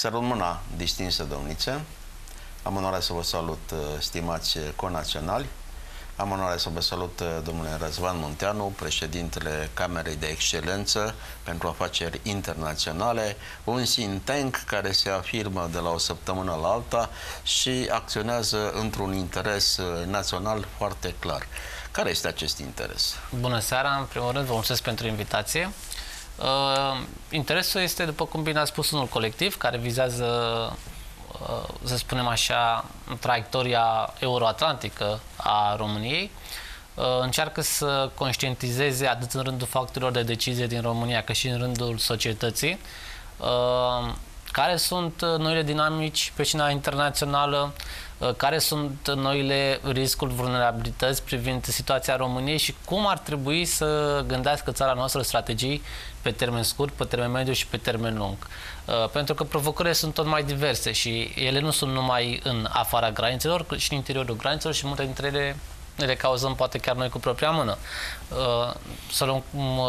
Să rămână distinsă domniță. Am onoarea să vă salut, uh, stimați conaționali. Am onoarea să vă salut, uh, domnule Răzvan Munteanu, președintele Camerei de Excelență pentru Afaceri Internaționale, un think tank care se afirmă de la o săptămână la alta și acționează într-un interes uh, național foarte clar. Care este acest interes? Bună seara, în primul rând vă mulțumesc pentru invitație. Uh, interesul este, după cum bine a spus, unul colectiv care vizează, uh, să spunem așa, traiectoria euroatlantică a României. Uh, încearcă să conștientizeze atât în rândul factorilor de decizie din România, cât și în rândul societății, uh, care sunt uh, noile dinamici pe scena internațională, uh, care sunt noile riscuri, vulnerabilități privind situația României și cum ar trebui să gândească țara noastră strategii pe termen scurt, pe termen mediu și pe termen lung. Uh, pentru că provocările sunt tot mai diverse și ele nu sunt numai în afara granițelor, ci și în interiorul granițelor și multe dintre ele le cauzăm poate chiar noi cu propria mână. Să luăm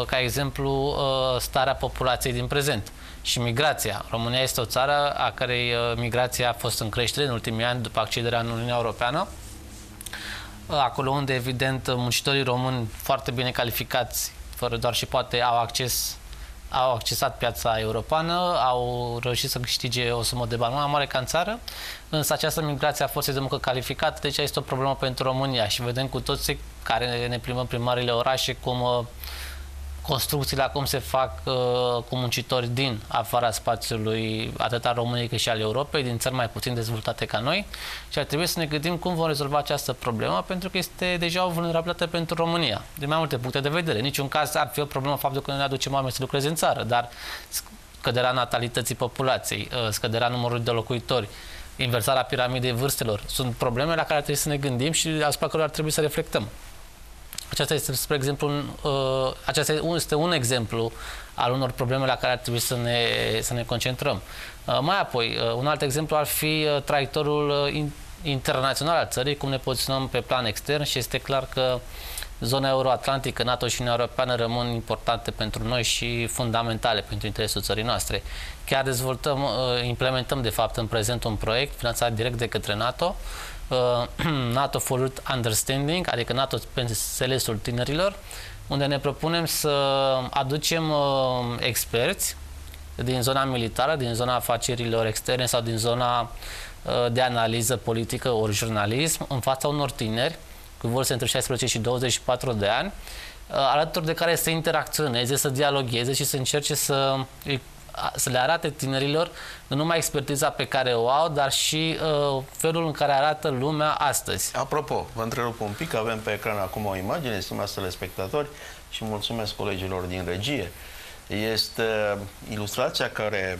ca exemplu starea populației din prezent și migrația. România este o țară a cărei uh, migrația a fost în creștere în ultimii ani după accederea în Uniunea Europeană. Uh, acolo unde, evident, muncitorii români foarte bine calificați, fără doar și poate, au acces au accesat piața europeană, au reușit să câștige o sumă de bani mai mare ca în țară, însă această migrație a forței de muncă calificată, deci este o problemă pentru România și vedem cu toții care ne plimbăm prin marile orașe cum uh, construcțiile acum se fac uh, cu muncitori din afara spațiului atât al României cât și al Europei, din țări mai puțin dezvoltate ca noi și ar trebui să ne gândim cum vom rezolva această problemă pentru că este deja o vulnerabilitate pentru România, din mai multe puncte de vedere. În niciun caz ar fi o problemă faptul că ne aducem oameni să lucreze în țară, dar scăderea natalității populației, uh, scăderea numărului de locuitori, inversarea piramidei vârstelor, sunt probleme la care trebuie să ne gândim și asupra cărora ar trebui să reflectăm. Aceasta este, spre exemplu, un, uh, acesta este un exemplu al unor probleme la care ar trebui să ne, să ne concentrăm. Uh, mai apoi, uh, un alt exemplu ar fi uh, traiectorul uh, in, internațional al țării, cum ne poziționăm pe plan extern și este clar că zona euroatlantică, NATO și Uniunea Europeană rămân importante pentru noi și fundamentale pentru interesul țării noastre. Chiar dezvoltăm, uh, implementăm de fapt în prezent un proiect finanțat direct de către NATO, Uh, NATO for Youth Understanding, adică NATO pentru înțelesul tinerilor, unde ne propunem să aducem uh, experți din zona militară, din zona afacerilor externe sau din zona uh, de analiză politică ori jurnalism în fața unor tineri cu vârste între 16 și 24 de ani, alături de care să interacționeze, să dialogueze și să încerce să îi să le arate tinerilor nu numai expertiza pe care o au, dar și uh, felul în care arată lumea astăzi. Apropo, vă întrerup un pic, avem pe ecran acum o imagine, stimați telespectatori, și mulțumesc colegilor din regie. Este ilustrația care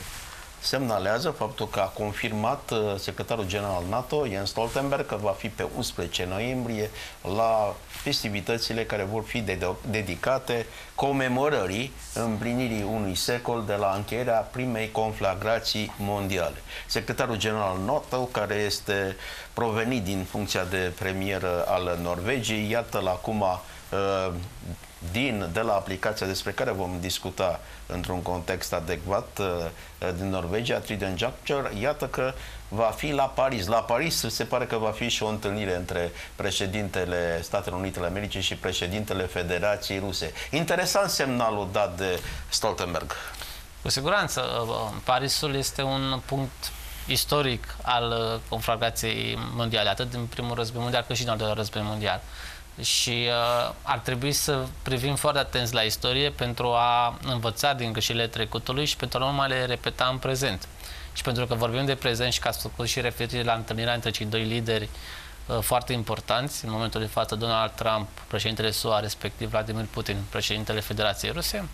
semnalează faptul că a confirmat uh, secretarul general NATO, Jens Stoltenberg, că va fi pe 11 noiembrie la festivitățile care vor fi dedicate comemorării împlinirii unui secol de la încheierea primei conflagrații mondiale. Secretarul general NATO, care este provenit din funcția de premier al Norvegiei, iată-l acum uh, din, de la aplicația despre care vom discuta într-un context adecvat uh, din Norvegia, Trident Juncture, iată că va fi la Paris. La Paris se pare că va fi și o întâlnire între președintele Statelor Unite ale Americii și președintele Federației Ruse. Interesant semnalul dat de Stoltenberg. Cu siguranță, uh, Parisul este un punct istoric al uh, conflagrației mondiale, atât din primul război mondial cât și din al doilea război mondial și uh, ar trebui să privim foarte atenți la istorie pentru a învăța din greșelile trecutului și pentru a nu mai le repeta în prezent. Și pentru că vorbim de prezent și că ați făcut și referire la întâlnirea între cei doi lideri uh, foarte importanți, în momentul de față Donald Trump, președintele SUA, respectiv Vladimir Putin, președintele Federației Ruse,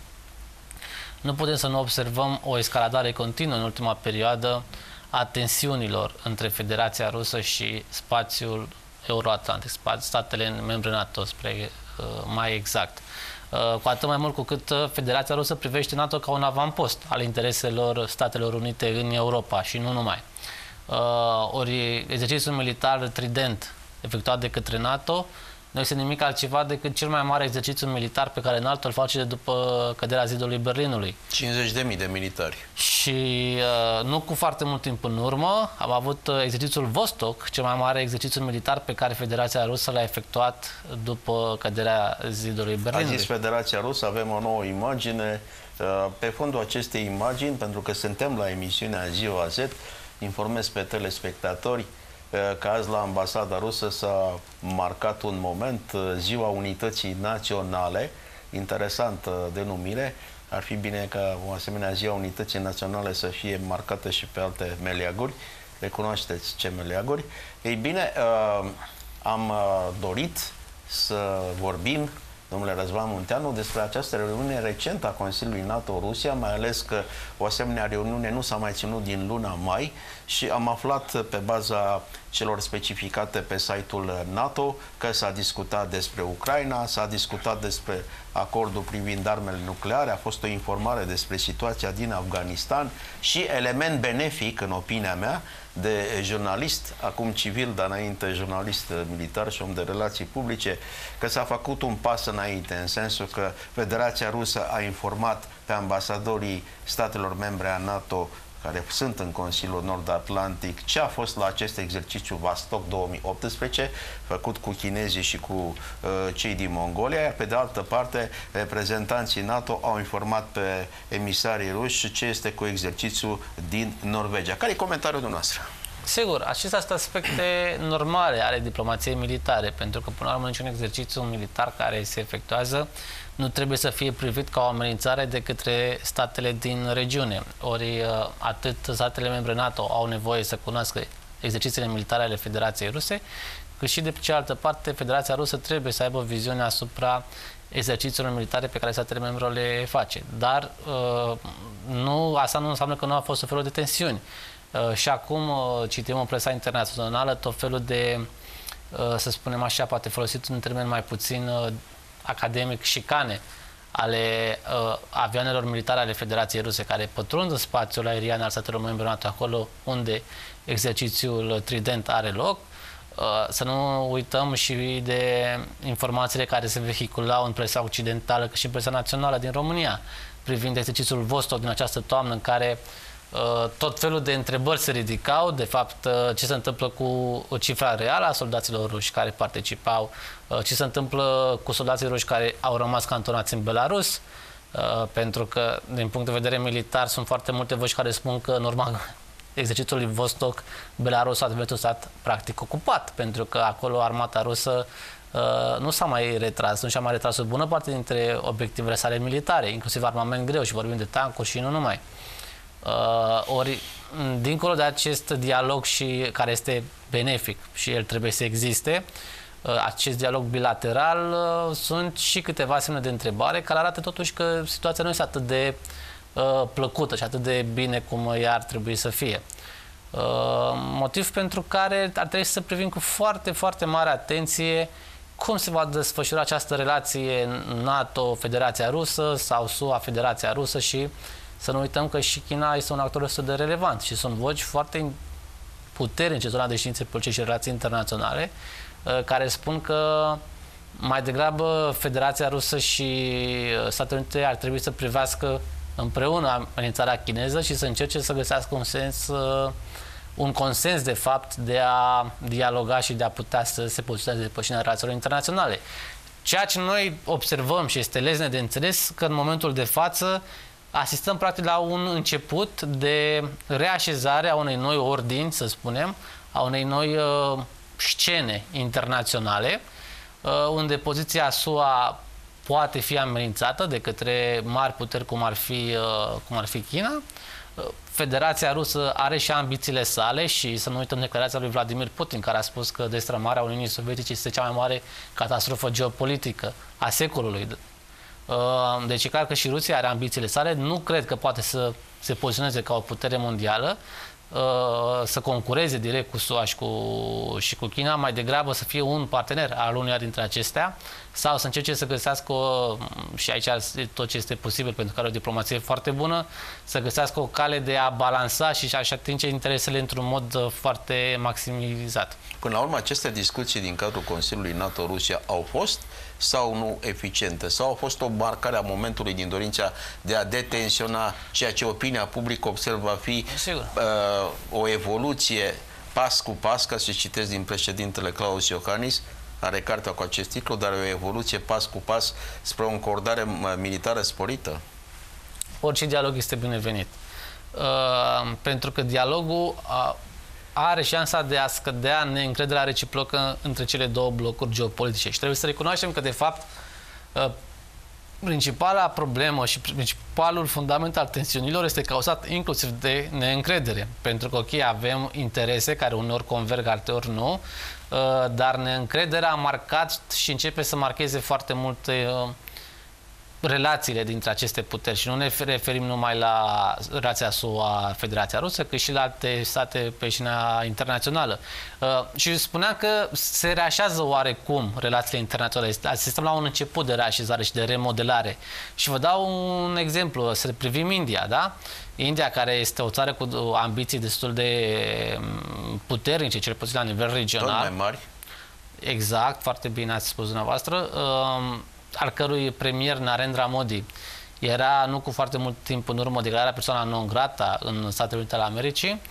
nu putem să nu observăm o escaladare continuă în ultima perioadă a tensiunilor între Federația Rusă și spațiul euroatlantic, statele membre NATO, spre uh, mai exact. Uh, cu atât mai mult cu cât uh, Federația Rusă privește NATO ca un avampost al intereselor Statelor Unite în Europa și nu numai. Ori exercițiul militar Trident efectuat de către NATO nu este nimic altceva decât cel mai mare exercițiu militar pe care înalt îl face după căderea zidului Berlinului. 50.000 de militari. Și uh, nu cu foarte mult timp în urmă am avut uh, exercițiul Vostok, cel mai mare exercițiu militar pe care Federația Rusă l-a efectuat după căderea zidului Berlinului. A zis Federația Rusă, avem o nouă imagine. Uh, pe fondul acestei imagini, pentru că suntem la emisiunea Ziua Z, informez pe telespectatori că azi la ambasada rusă s-a marcat un moment, uh, Ziua Unității Naționale, interesantă denumire, ar fi bine ca o asemenea Ziua Unității Naționale să fie marcată și pe alte meleaguri. Recunoașteți ce meleaguri. Ei bine, uh, am uh, dorit să vorbim domnule Răzvan Munteanu, despre această reuniune recentă a Consiliului NATO-Rusia, mai ales că o asemenea reuniune nu s-a mai ținut din luna mai și am aflat pe baza celor specificate pe site-ul NATO că s-a discutat despre Ucraina, s-a discutat despre acordul privind armele nucleare, a fost o informare despre situația din Afganistan și element benefic, în opinia mea, de jurnalist, acum civil, dar înainte jurnalist militar și om de relații publice, că s-a făcut un pas înainte, în sensul că Federația Rusă a informat pe ambasadorii statelor membre a NATO care sunt în Consiliul Nord-Atlantic, ce a fost la acest exercițiu Vostok 2018, făcut cu chinezii și cu uh, cei din Mongolia, iar pe de altă parte, reprezentanții NATO au informat pe emisarii ruși ce este cu exercițiul din Norvegia. Care e comentariul dumneavoastră? Sigur, acestea sunt aspecte normale ale diplomației militare, pentru că, până la urmă, niciun exercițiu militar care se efectuează nu trebuie să fie privit ca o amenințare de către statele din regiune. Ori uh, atât statele membre NATO au nevoie să cunoască exercițiile militare ale Federației Ruse, cât și de cealaltă parte Federația Rusă trebuie să aibă o viziune asupra exercițiilor militare pe care statele membre le face. Dar uh, nu, asta nu înseamnă că nu a fost o felul de tensiuni. Uh, și acum citim în presa internațională tot felul de, să spunem așa, poate folosit un termen mai puțin academic șicane ale uh, avioanelor militare ale Federației Ruse care pătrund în spațiul aerian al statelor membre NATO acolo unde exercițiul Trident are loc. Uh, să nu uităm și de informațiile care se vehiculau în presa occidentală cât și în presa națională din România privind exercițiul Vostok din această toamnă în care uh, Uh, tot felul de întrebări se ridicau, de fapt, uh, ce se întâmplă cu cifra reală a soldaților ruși care participau, uh, ce se întâmplă cu soldații ruși care au rămas cantonați în Belarus, pentru că, din punct de vedere militar, sunt foarte multe voci care spun că, în urma exercițiului Vostok, Belarus a devenit un stat practic ocupat, pentru că acolo armata rusă nu s-a mai retras, nu și-a mai retras o bună parte dintre obiectivele sale militare, inclusiv armament greu și vorbim de tancuri și nu numai. Uh, ori, dincolo de acest dialog și care este benefic și el trebuie să existe, uh, acest dialog bilateral, uh, sunt și câteva semne de întrebare care arată totuși că situația nu este atât de uh, plăcută și atât de bine cum ea ar trebui să fie. Uh, motiv pentru care ar trebui să privim cu foarte, foarte mare atenție cum se va desfășura această relație NATO-Federația Rusă sau SUA-Federația Rusă și uh, să nu uităm că și China este un actor destul de relevant și sunt voci foarte puternice în zona de științe politice și relații internaționale uh, care spun că mai degrabă Federația Rusă și uh, Statele Unite ar trebui să privească împreună amenințarea chineză și să încerce să găsească un sens, uh, un consens de fapt de a dialoga și de a putea să se poziționeze pe pășinea relațiilor internaționale. Ceea ce noi observăm și este lezne de înțeles că în momentul de față asistăm practic la un început de reașezare a unei noi ordini, să spunem, a unei noi uh, scene internaționale, uh, unde poziția SUA poate fi amenințată de către mari puteri cum ar fi, uh, cum ar fi China. Uh, Federația Rusă are și ambițiile sale și să nu uităm declarația lui Vladimir Putin, care a spus că destrămarea Uniunii Sovietice este cea mai mare catastrofă geopolitică a secolului. Uh, deci e clar că și Rusia are ambițiile sale. Nu cred că poate să se poziționeze ca o putere mondială, să concureze direct cu SUA și cu, și cu China, mai degrabă să fie un partener al unuia dintre acestea sau să încerce să găsească, o, și aici tot ce este posibil pentru că are o diplomație foarte bună, să găsească o cale de a balansa și a-și atinge interesele într-un mod uh, foarte maximizat. Până la urmă, aceste discuții din cadrul Consiliului NATO-Rusia au fost sau nu eficiente? Sau au fost o marcare a momentului din dorința de a detensiona ceea ce opinia publică observă a fi uh, o evoluție pas cu pas, ca să citesc din președintele Claus Iohannis, are cartea cu acest titlu, dar o evoluție pas cu pas spre o încordare militară sporită? Orice dialog este binevenit. Uh, pentru că dialogul uh, are șansa de a scădea neîncrederea reciprocă între cele două blocuri geopolitice. Și trebuie să recunoaștem că, de fapt, uh, principala problemă și principalul fundament al tensiunilor este cauzat inclusiv de neîncredere. Pentru că, ok, avem interese care uneori converg, alteori nu, uh, dar neîncrederea a marcat și începe să marcheze foarte mult uh, relațiile dintre aceste puteri și nu ne referim numai la relația SUA-Federația Rusă, cât și la alte state pe șina internațională. Uh, și spuneam că se reașează oarecum relațiile internaționale. Asistăm la un început de reașezare și de remodelare. Și vă dau un exemplu, să privim India, da? India, care este o țară cu ambiții destul de mm, puternice, cel puțin la nivel regional. Tot mai mari. Exact, foarte bine ați spus dumneavoastră. Uh, al cărui premier Narendra Modi era nu cu foarte mult timp în urmă declararea persoana non grata în Statele Unite ale Americii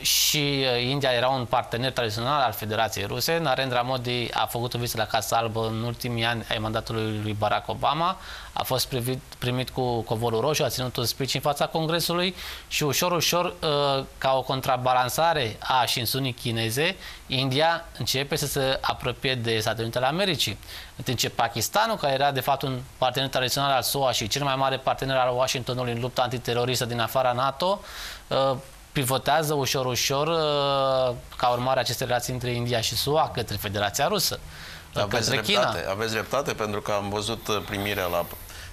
și India era un partener tradițional al Federației Ruse. Narendra Modi a făcut o vizită la Casa Albă în ultimii ani ai mandatului lui Barack Obama, a fost privit, primit cu covorul roșu, a ținut un speech în fața Congresului și ușor, ușor, uh, ca o contrabalansare a șinsunii chineze, India începe să se apropie de Statele Unite ale Americii. În timp ce Pakistanul, care era de fapt un partener tradițional al SUA și cel mai mare partener al Washingtonului în lupta antiteroristă din afara NATO, uh, pivotează ușor, ușor uh, ca urmare a acestei relații între India și SUA către Federația Rusă. Aveți către dreptate, China. aveți dreptate pentru că am văzut uh, primirea la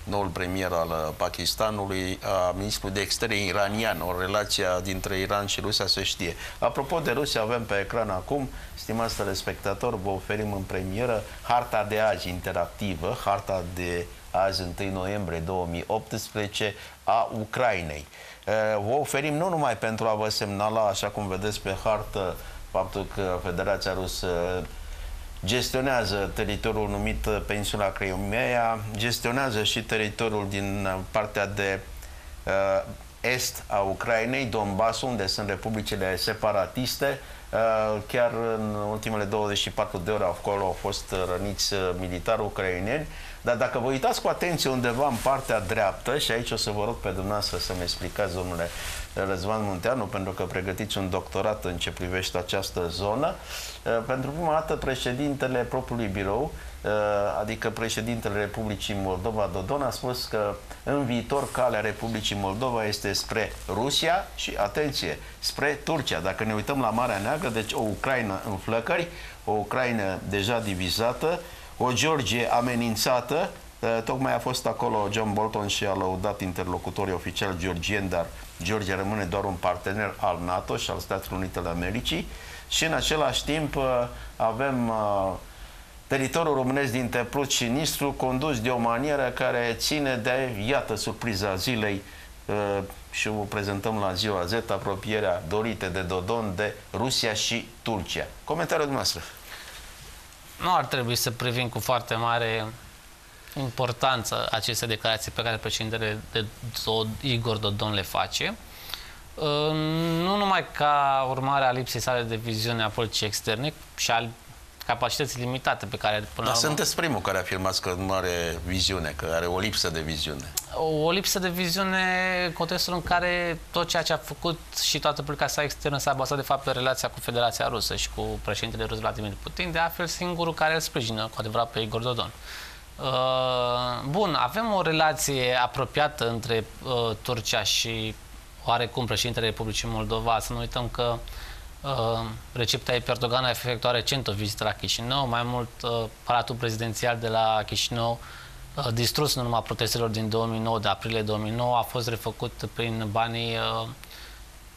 noul premier al uh, Pakistanului, a ministrului de externe iranian, o relație dintre Iran și Rusia să știe. Apropo de Rusia, avem pe ecran acum, stimați telespectatori, vă oferim în premieră harta de azi interactivă, harta de azi 1 noiembrie 2018 a Ucrainei. Vă oferim nu numai pentru a vă semnala, așa cum vedeți pe hartă, faptul că Federația Rusă gestionează teritoriul numit Peninsula Crimea, gestionează și teritoriul din partea de uh, est a Ucrainei, Donbass, unde sunt republicile separatiste. Uh, chiar în ultimele 24 de ore acolo au fost răniți militari ucraineni. Dar dacă vă uitați cu atenție undeva în partea dreaptă, și aici o să vă rog pe dumneavoastră să-mi explicați, domnule Răzvan Munteanu, pentru că pregătiți un doctorat în ce privește această zonă, uh, pentru prima dată președintele propriului birou, uh, adică președintele Republicii Moldova, Dodon, a spus că în viitor calea Republicii Moldova este spre Rusia și, atenție, spre Turcia. Dacă ne uităm la Marea Neagră, deci o Ucraina în flăcări, o Ucraina deja divizată, o Georgie amenințată, uh, tocmai a fost acolo John Bolton și a lăudat interlocutorii oficiali georgieni, dar Georgia rămâne doar un partener al NATO și al Statelor Unite ale Americii și în același timp uh, avem uh, teritoriul românesc din Teplut și Nistru condus de o manieră care ține de, iată, surpriza zilei și o prezentăm la ziua Z, apropierea dorită de Dodon de Rusia și Turcia. Comentariul dumneavoastră nu ar trebui să privim cu foarte mare importanță aceste declarații pe care președintele de Igor Dodon le face. Nu numai ca urmare a lipsei sale de viziune a politicii externe și a capacități limitate pe care până Dar sunteți primul care afirmați că nu are viziune, că are o lipsă de viziune. O lipsă de viziune în contextul în care tot ceea ce a făcut și toată politica sa externă s-a bazat de fapt pe relația cu Federația Rusă și cu președintele rus Vladimir Putin, de altfel singurul care îl sprijină cu adevărat pe Igor Dodon. Uh, bun, avem o relație apropiată între uh, Turcia și oarecum președintele Republicii Moldova. Să nu uităm că uh, Uh, Recep Tayyip Erdogan a efectuat recent o vizită la Chișinău, mai mult uh, Palatul Prezidențial de la Chișinău uh, distrus în urma protestelor din 2009, de aprilie 2009, a fost refăcut prin banii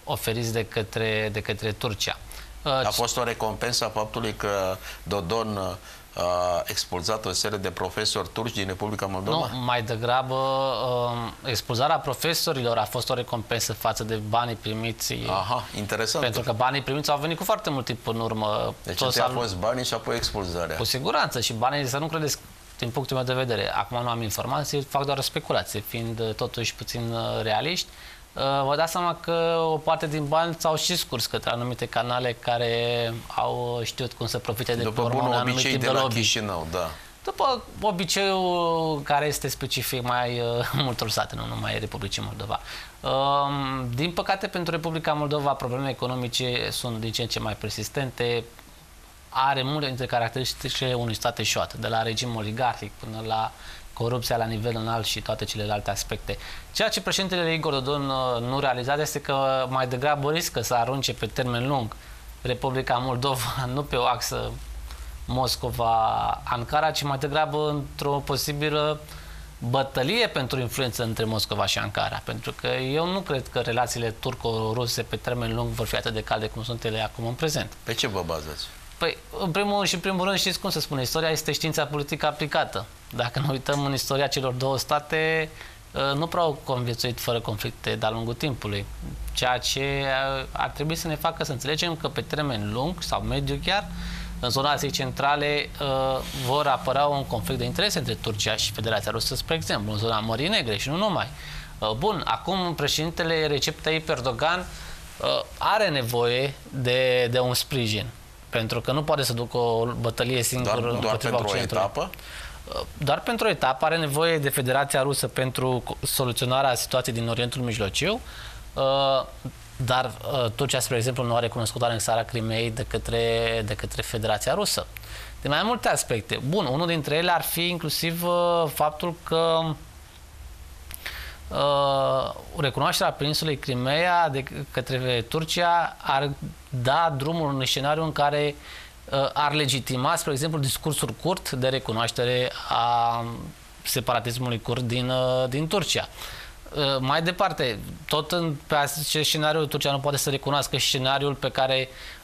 oferiți de către, de către Turcia. A fost o recompensă a faptului că Dodon a expulzat o serie de profesori turci din Republica Moldova? Nu, mai degrabă um, expulzarea profesorilor a fost o recompensă față de banii primiți. Aha, interesant. Pentru că banii primiți au venit cu foarte mult timp în urmă. Deci Toți a fost banii și apoi expulzarea. Cu siguranță și banii, să nu credeți din punctul meu de vedere, acum nu am informații, fac doar o speculație, fiind totuși puțin uh, realiști, Uh, vă dați seama că o parte din bani s-au și scurs către anumite canale care au știut cum să profite de După bunul obicei de, de la Chișinău, da. După obiceiul care este specific mai uh, multor state, nu numai Republicii Moldova. Uh, din păcate, pentru Republica Moldova, problemele economice sunt din ce în ce mai persistente. Are multe dintre caracteristicile unui stat eșuat, de la regim oligarhic până la corupția la nivel înalt și toate celelalte aspecte. Ceea ce președintele Igor Dodon uh, nu realizat este că mai degrabă riscă să arunce pe termen lung Republica Moldova nu pe o axă Moscova-Ankara, ci mai degrabă într-o posibilă bătălie pentru influență între Moscova și Ankara. Pentru că eu nu cred că relațiile turco-ruse pe termen lung vor fi atât de calde cum sunt ele acum în prezent. Pe ce vă bazați? Păi, în primul și în primul rând, știți cum se spune, istoria este știința politică aplicată. Dacă ne uităm în istoria celor două state, ă, nu prea au conviețuit fără conflicte de-a lungul timpului. Ceea ce ar trebui să ne facă să înțelegem că pe termen lung sau mediu chiar, în zona Asiei Centrale ă, vor apărea un conflict de interese între Turcia și Federația Rusă, spre exemplu, în zona Mării Negre și nu numai. Ă, bun, acum președintele Recep Tayyip Erdogan are nevoie de, de un sprijin pentru că nu poate să ducă o bătălie singură doar, doar pentru o etapă? Uh, doar pentru o etapă are nevoie de Federația Rusă pentru soluționarea situației din Orientul Mijlociu, uh, dar uh, Turcia, spre exemplu, nu a recunoscut anexarea Crimei de către, de către Federația Rusă. De mai multe aspecte. Bun, unul dintre ele ar fi inclusiv faptul că uh, recunoașterea peninsulei Crimea de către Turcia ar da drumul unui scenariu în care uh, ar legitima, spre exemplu, discursul curt de recunoaștere a separatismului curt din, uh, din Turcia. Uh, mai departe, tot în, pe acest scenariu Turcia nu poate să recunoască scenariul pe care Uh,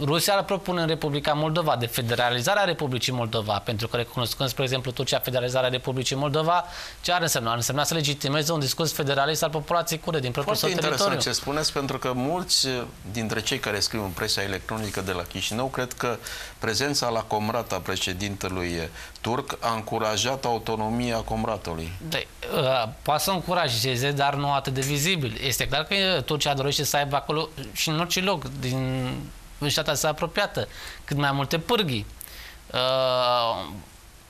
Rusia îl propune în Republica Moldova de federalizarea Republicii Moldova, pentru că recunoscând, spre exemplu, Turcia federalizarea Republicii Moldova, ce ar însemna? Ar însemna să legitimeze un discurs federalist al populației curde din propriul său teritoriu. Foarte interesant ce spuneți, pentru că mulți dintre cei care scriu în presa electronică de la Chișinău cred că prezența la Comrat a președintelui turc a încurajat autonomia Comratului. De, uh, poate să încurajeze, dar nu atât de vizibil. Este clar că Turcia dorește să aibă acolo și în orice loc din vecinătatea sa apropiată, cât mai multe pârghii. Uh,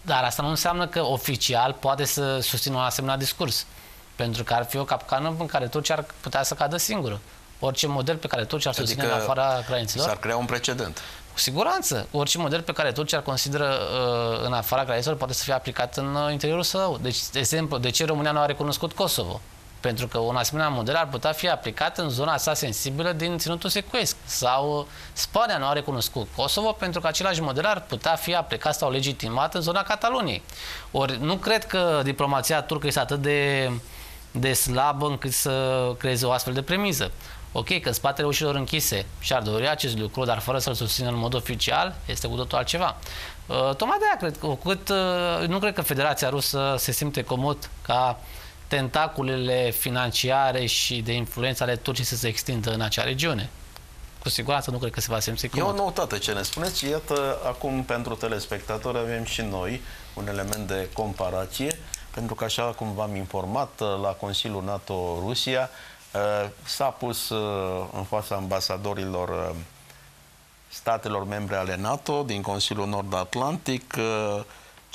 dar asta nu înseamnă că oficial poate să susțină un asemenea discurs. Pentru că ar fi o capcană în care Turcia ar putea să cadă singură. Orice model pe care Turcia ar susține adică în afara granițelor. S-ar crea un precedent. Cu siguranță. Orice model pe care Turcia ar consideră uh, în afara granițelor poate să fie aplicat în uh, interiorul său. Deci, de exemplu, de ce România nu a recunoscut Kosovo? Pentru că un asemenea model ar putea fi aplicat în zona sa sensibilă din Ținutul Secuesc. Sau Spania nu a recunoscut Kosovo pentru că același model ar putea fi aplicat sau legitimat în zona Cataloniei. Ori nu cred că diplomația turcă este atât de, de slabă încât să creeze o astfel de premiză. Ok, că în spatele ușilor închise și-ar dori acest lucru, dar fără să-l susțină în mod oficial, este cu totul altceva. Uh, tocmai de aia cred că, cât, uh, nu cred că Federația Rusă se simte comod ca tentaculele financiare și de influență ale Turciei să se extindă în acea regiune. Cu siguranță nu cred că se va simți comod. E o noutate ce ne spuneți. Iată, acum pentru telespectatori avem și noi un element de comparație, pentru că așa cum v-am informat la Consiliul NATO-Rusia, uh, s-a pus uh, în fața ambasadorilor uh, statelor membre ale NATO din Consiliul Nord-Atlantic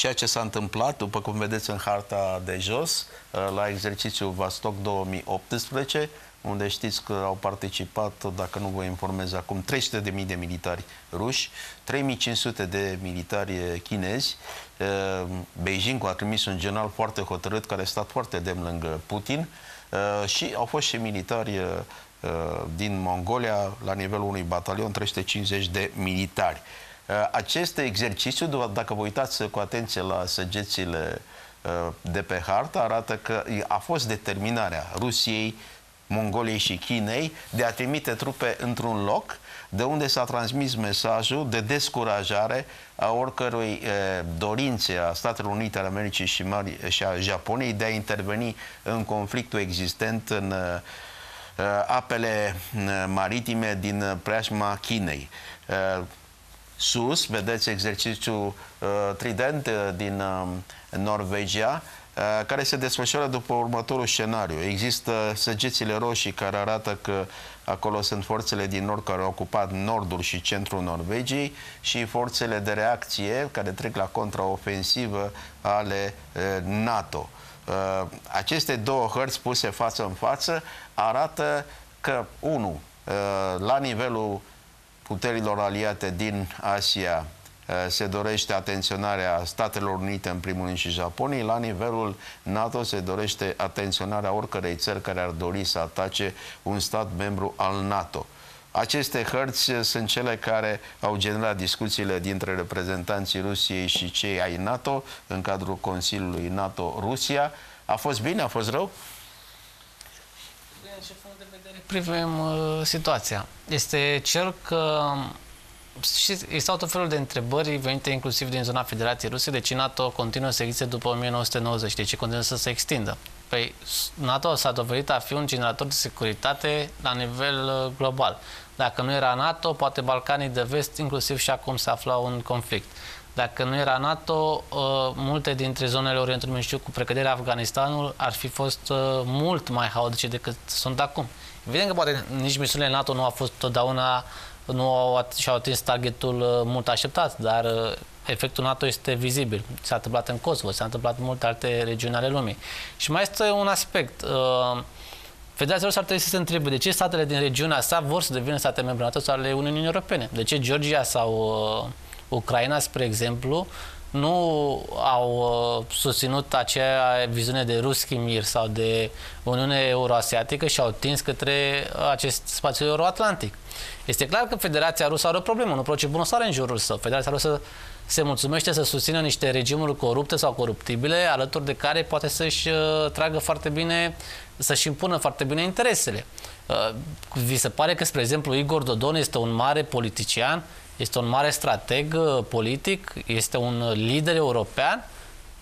ceea ce s-a întâmplat, după cum vedeți în harta de jos, uh, la exercițiul Vostok 2018, unde știți că au participat, dacă nu vă informez acum, 300.000 de militari ruși, 3.500 de militari chinezi. Uh, Beijing a trimis un general foarte hotărât care a stat foarte demn lângă Putin uh, și au fost și militari din Mongolia la nivelul unui batalion, 350 de militari. Uh, acest exercițiu, dacă vă uitați cu atenție la săgețile uh, de pe hartă, arată că a fost determinarea Rusiei Mongoliei și Chinei de a trimite trupe într-un loc de unde s-a transmis mesajul de descurajare a oricărui e, dorințe a Statelor Unite ale Americii și, Mari, și a Japoniei de a interveni în conflictul existent în e, apele maritime din preajma Chinei. Sus, vedeți exercițiul Trident din Norvegia, care se desfășoară după următorul scenariu. Există săgețile roșii care arată că acolo sunt forțele din nord care au ocupat nordul și centrul Norvegiei și forțele de reacție care trec la contraofensivă ale NATO. Aceste două hărți puse față în față arată că, unu, la nivelul puterilor aliate din Asia Eh, se dorește atenționarea Statelor Unite, în primul rând, și Japoniei. La nivelul NATO se dorește atenționarea oricărei țări care ar dori să atace un stat membru al NATO. Aceste hărți sunt cele care au generat discuțiile dintre reprezentanții Rusiei și cei ai NATO în cadrul Consiliului NATO-Rusia. A fost bine? A fost rău? Din ce punct de vedere privim uh, situația? Este cel că știți, existau tot felul de întrebări venite inclusiv din zona Federației Ruse, de ce NATO continuă să existe după 1990, de ce continuă să se extindă. Păi NATO s-a dovedit a fi un generator de securitate la nivel uh, global. Dacă nu era NATO, poate Balcanii de vest, inclusiv și acum se aflau în conflict. Dacă nu era NATO, uh, multe dintre zonele Orientului Mijlociu, cu precăderea Afganistanul, ar fi fost uh, mult mai haotice decât sunt acum. Evident că poate nici misiunile NATO nu au fost totdeauna nu au, și-au atins targetul uh, mult așteptat, dar uh, efectul NATO este vizibil. S-a întâmplat în Kosovo, s-a întâmplat în multe alte regiuni ale lumii. Și mai este un aspect. Uh, Federația Rusă ar trebui să se întrebe de ce statele din regiunea sa vor să devină state membre NATO sau ale Uniunii Europene. De ce Georgia sau uh, Ucraina, spre exemplu, nu au uh, susținut acea viziune de Ruski Mir sau de Uniune Euroasiatică și au tins către acest spațiu euroatlantic. Este clar că Federația Rusă are o problemă, nu produce bunăstare în jurul său. Federația Rusă se mulțumește să susțină niște regimuri corupte sau coruptibile, alături de care poate să-și uh, tragă foarte bine, să-și impună foarte bine interesele. Uh, vi se pare că, spre exemplu, Igor Dodon este un mare politician, este un mare strateg uh, politic, este un lider european?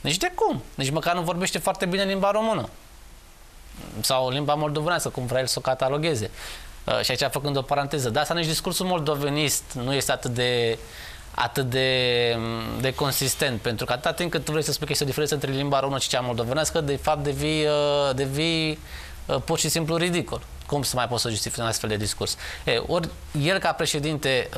Nici de cum. Nici măcar nu vorbește foarte bine limba română. Sau limba moldovenească, cum vrea el să o catalogheze. Uh, și aici făcând o paranteză, de asta nici discursul moldovenist nu este atât de atât de, de consistent, pentru că atâta timp cât tu vrei să spui că este o diferență între limba română și cea moldovenească, de fapt devii, uh, devii uh, pur și simplu ridicol. Cum să mai poți să justifici un astfel de discurs? E, ori el ca președinte,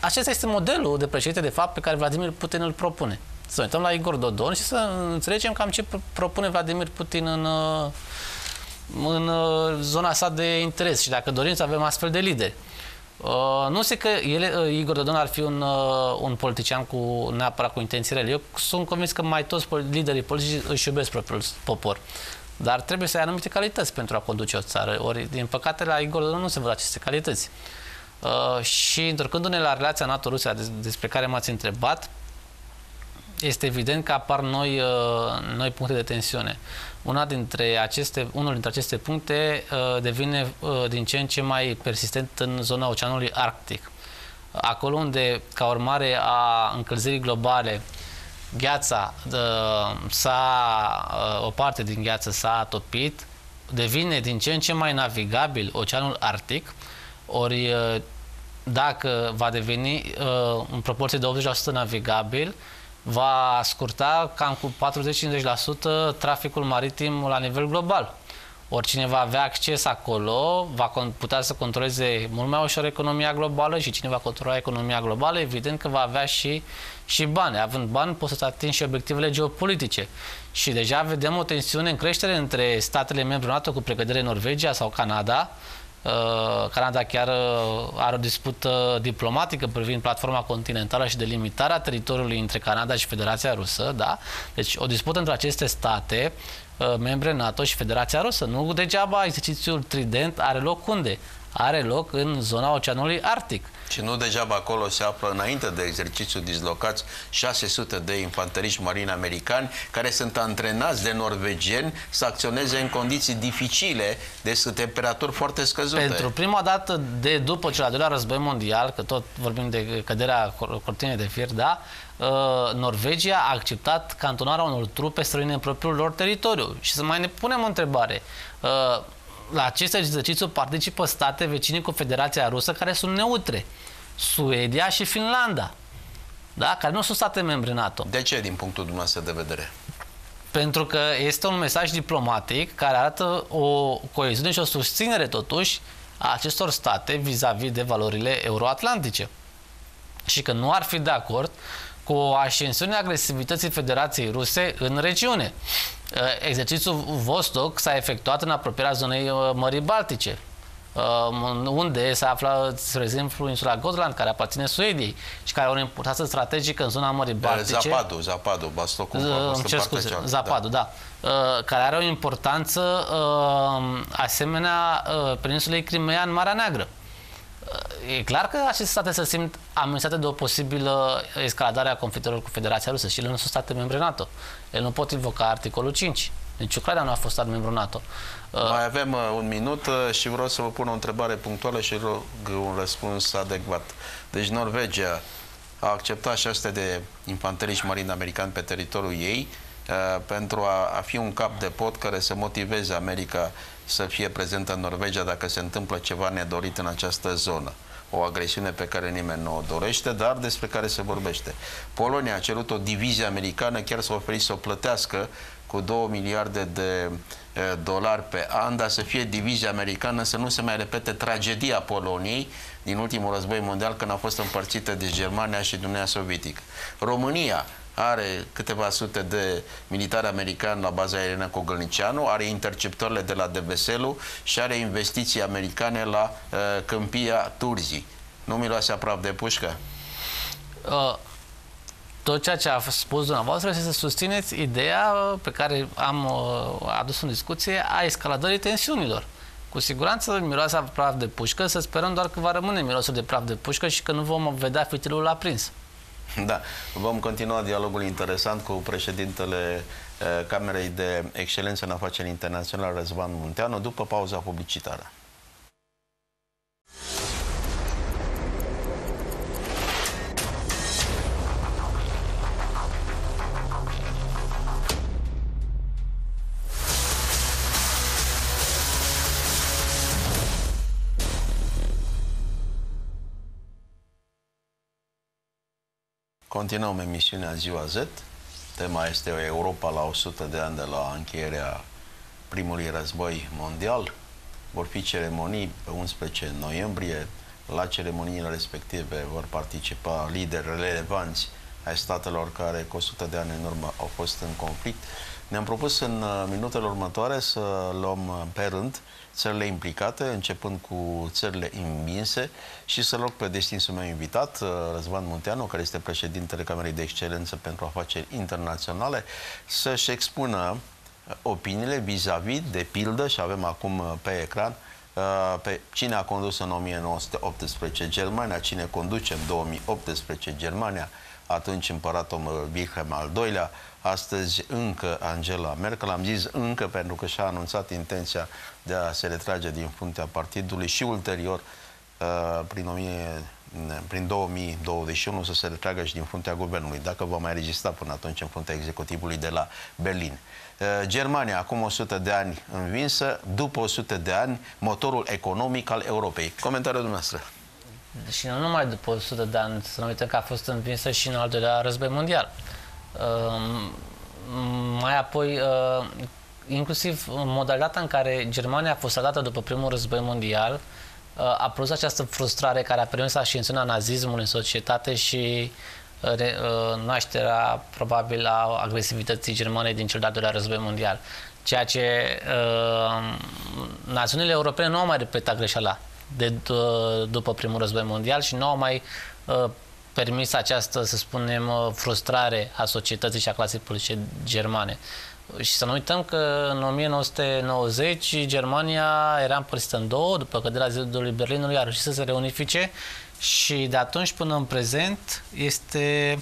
acesta este modelul de președinte, de fapt, pe care Vladimir Putin îl propune. Să uităm la Igor Dodon și să înțelegem cam ce propune Vladimir Putin în, în uh, zona sa de interes și dacă dorim să avem astfel de lideri. Uh, nu știu că ele, uh, Igor Dodon ar fi un, uh, un politician cu neapărat cu intenții rele. Eu sunt convins că mai toți liderii politici își iubesc propriul popor. Dar trebuie să ai anumite calități pentru a conduce o țară. Ori, din păcate, la Igor Dodon nu se văd aceste calități. Uh, și întorcându-ne la relația NATO-Rusia despre care m-ați întrebat, este evident că apar noi, uh, noi puncte de tensiune. Una dintre aceste, unul dintre aceste puncte uh, devine uh, din ce în ce mai persistent în zona Oceanului Arctic. Acolo unde, ca urmare a încălzirii globale, gheața s-a, o parte din gheață s-a topit, devine din ce în ce mai navigabil Oceanul Arctic, ori dacă va deveni în proporție de 80% navigabil, va scurta cam cu 40-50% traficul maritim la nivel global. Oricine va avea acces acolo va putea să controleze mult mai ușor economia globală și cine va controla economia globală, evident că va avea și, și bani. Având bani, poți să atingi și obiectivele geopolitice. Și deja vedem o tensiune în creștere între statele membre NATO, cu precădere Norvegia sau Canada, Uh, Canada chiar uh, are o dispută diplomatică privind platforma continentală și delimitarea teritoriului între Canada și Federația Rusă, da? Deci o dispută între aceste state uh, membre NATO și Federația Rusă. Nu degeaba exercițiul Trident are loc unde? Are loc în zona Oceanului Arctic. Și nu degeaba acolo se află înainte de exercițiu dislocați 600 de infanteriști marini americani care sunt antrenați de norvegieni să acționeze în condiții dificile, de temperaturi foarte scăzute. Pentru prima dată de după cel al doilea război mondial, că tot vorbim de căderea cortinei de fier, da, uh, Norvegia a acceptat cantonarea unor trupe străine în propriul lor teritoriu. Și să mai ne punem o întrebare. Uh, la acest exercițiu participă state vecine cu Federația Rusă care sunt neutre. Suedia și Finlanda. Da? Care nu sunt state membre NATO. De ce, din punctul dumneavoastră de vedere? Pentru că este un mesaj diplomatic care arată o coeziune și o susținere, totuși, a acestor state vis-a-vis -vis de valorile euroatlantice. Și că nu ar fi de acord cu o ascensiune a agresivității Federației Ruse în regiune. Uh, exercițiul Vostok s-a efectuat în apropierea zonei uh, Mării Baltice, uh, unde se află, spre exemplu, insula Gotland, care aparține Suediei și care are o importanță strategică în zona Mării Baltice. Zapadu, Zapadu, Bastocul, Îmi cer scuze, Zapadu, da. da. Care are o importanță asemenea peninsulei Crimea în Marea Neagră. E clar că aceste state se simt amenințate de o posibilă escaladare a conflictelor cu Federația Rusă și ele nu sunt state membre NATO. Ele nu pot invoca articolul 5. Deci Ucraina nu a fost stat membru NATO. Uh, Mai avem uh, un minut uh, și vreau să vă pun o întrebare punctuală și rog un răspuns adecvat. Deci Norvegia a acceptat 600 de infanteriști marini americani pe teritoriul ei pentru a, a fi un cap de pot care să motiveze America să fie prezentă în Norvegia dacă se întâmplă ceva nedorit în această zonă. O agresiune pe care nimeni nu o dorește, dar despre care se vorbește. Polonia a cerut o divizie americană, chiar să oferi să o plătească cu 2 miliarde de dolari pe an, dar să fie divizia americană, să nu se mai repete tragedia Poloniei din ultimul război mondial când a fost împărțită de Germania și Uniunea Sovietică. România are câteva sute de militari americani la baza aeriană Cogălnicianu, are interceptorile de la Deveselu și are investiții americane la uh, câmpia Turzii. Nu miroase aproape de pușcă? Uh, tot ceea ce a spus dumneavoastră este să susțineți ideea pe care am uh, adus în discuție a escaladării tensiunilor. Cu siguranță miroase praf de pușcă, să sperăm doar că va rămâne mirosul de praf de pușcă și că nu vom vedea fitilul aprins. Da, vom continua dialogul interesant cu președintele eh, Camerei de Excelență în Afaceri Internaționale, Răzvan Munteanu, după pauza publicitară. Continuăm emisiunea Ziua Z. Tema este Europa la 100 de ani de la încheierea primului război mondial. Vor fi ceremonii pe 11 noiembrie. La ceremoniile respective vor participa lideri relevanți ai statelor care cu 100 de ani în urmă au fost în conflict. Ne-am propus în uh, minutele următoare să luăm uh, pe rând țările implicate, începând cu țările învinse și să rog pe destinsul meu invitat, uh, Răzvan Munteanu, care este președintele Camerei de Excelență pentru Afaceri Internaționale, să-și expună opiniile vis-a-vis -vis de pildă, și avem acum pe ecran, pe cine a condus în 1918 Germania, cine conduce în 2018 Germania, atunci împăratul Wilhelm al II-lea, astăzi încă Angela Merkel. Am zis încă pentru că și-a anunțat intenția de a se retrage din fruntea partidului și ulterior, uh, prin, 1000, prin 2021, să se retragă și din fruntea guvernului, dacă va mai registra până atunci în fruntea executivului de la Berlin. Uh, Germania, acum 100 de ani învinsă, după 100 de ani, motorul economic al Europei. Comentariul dumneavoastră. Și nu numai după 100 de ani, să nu uităm că a fost învinsă și în al doilea război mondial. Uh, mai apoi, uh, inclusiv modalitatea în care Germania a fost tratată după primul război mondial, uh, a produs această frustrare care a permis ascensiunea nazismului în societate și uh, uh, nașterea probabil a agresivității germane din cel de-al doilea război mondial. Ceea ce uh, națiunile europene nu au mai repetat greșeala de după primul război mondial și nu au mai uh, permis această, să spunem, uh, frustrare a societății și a clasei politice germane. Și să nu uităm că în 1990 Germania era împărțită în două, după căderea zidului Berlinului a reușit să se reunifice și de atunci până în prezent este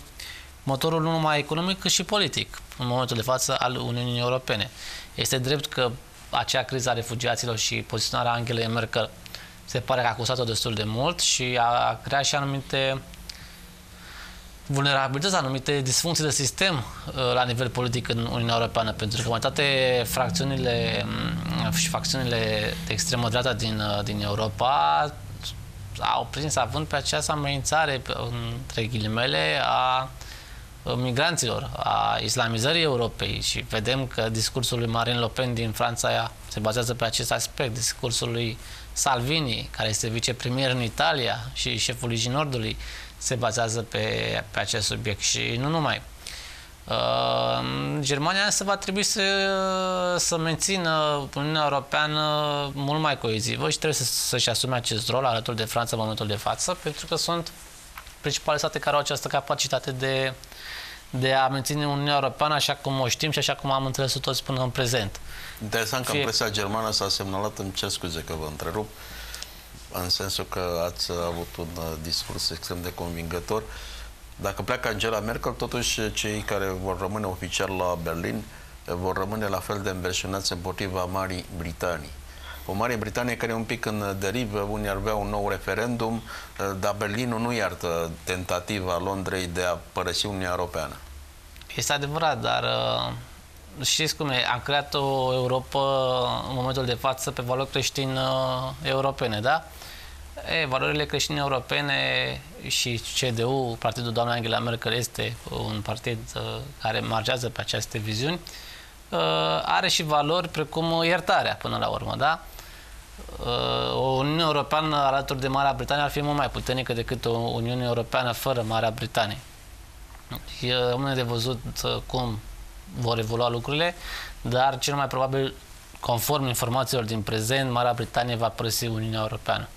motorul nu numai economic, cât și politic în momentul de față al Uniunii Europene. Este drept că acea criză a refugiaților și poziționarea Angelei Merkel se pare că a costat-o destul de mult și a creat și anumite vulnerabilități, anumite disfuncții de sistem uh, la nivel politic în Uniunea Europeană, pentru că mai toate fracțiunile mm, și facțiunile de extremă dreaptă din, uh, din Europa au prins având pe această amenințare, între ghilimele, a migranților, a islamizării Europei. Și vedem că discursul lui Marine Le Pen din Franța se bazează pe acest aspect, discursul lui Salvini, care este vicepremier în Italia și șeful Ligii Nordului, se bazează pe, pe acest subiect și nu numai. Uh, Germania însă va trebui să, să mențină Uniunea Europeană mult mai coezivă și trebuie să, să-și asume acest rol alături de Franța în momentul de față, pentru că sunt principale state care au această capacitate de, de a menține Uniunea Europeană așa cum o știm și așa cum am înțeles toți până în prezent. Interesant că Fie... în presa germană s-a semnalat, îmi cer scuze că vă întrerup, în sensul că ați avut un uh, discurs extrem de convingător. Dacă pleacă Angela Merkel, totuși cei care vor rămâne oficial la Berlin uh, vor rămâne la fel de înverșunați împotriva Marii Britanii. O Mare Britanie care e un pic în derivă, unii ar avea un nou referendum, uh, dar Berlinul nu iartă tentativa Londrei de a părăsi Uniunea Europeană. Este adevărat, dar știți cum e, am creat o Europa în momentul de față pe valori creștini europene, da? E, valorile creștine europene și CDU, partidul doamnei Angela Merkel, este un partid uh, care margează pe aceste viziuni, uh, are și valori precum iertarea până la urmă, da? Uh, o Uniune Europeană alături de Marea Britanie ar fi mult mai puternică decât o Uniune Europeană fără Marea Britanie. Rămâne de văzut uh, cum vor evolua lucrurile, dar cel mai probabil, conform informațiilor din prezent, Marea Britanie va părăsi Uniunea Europeană.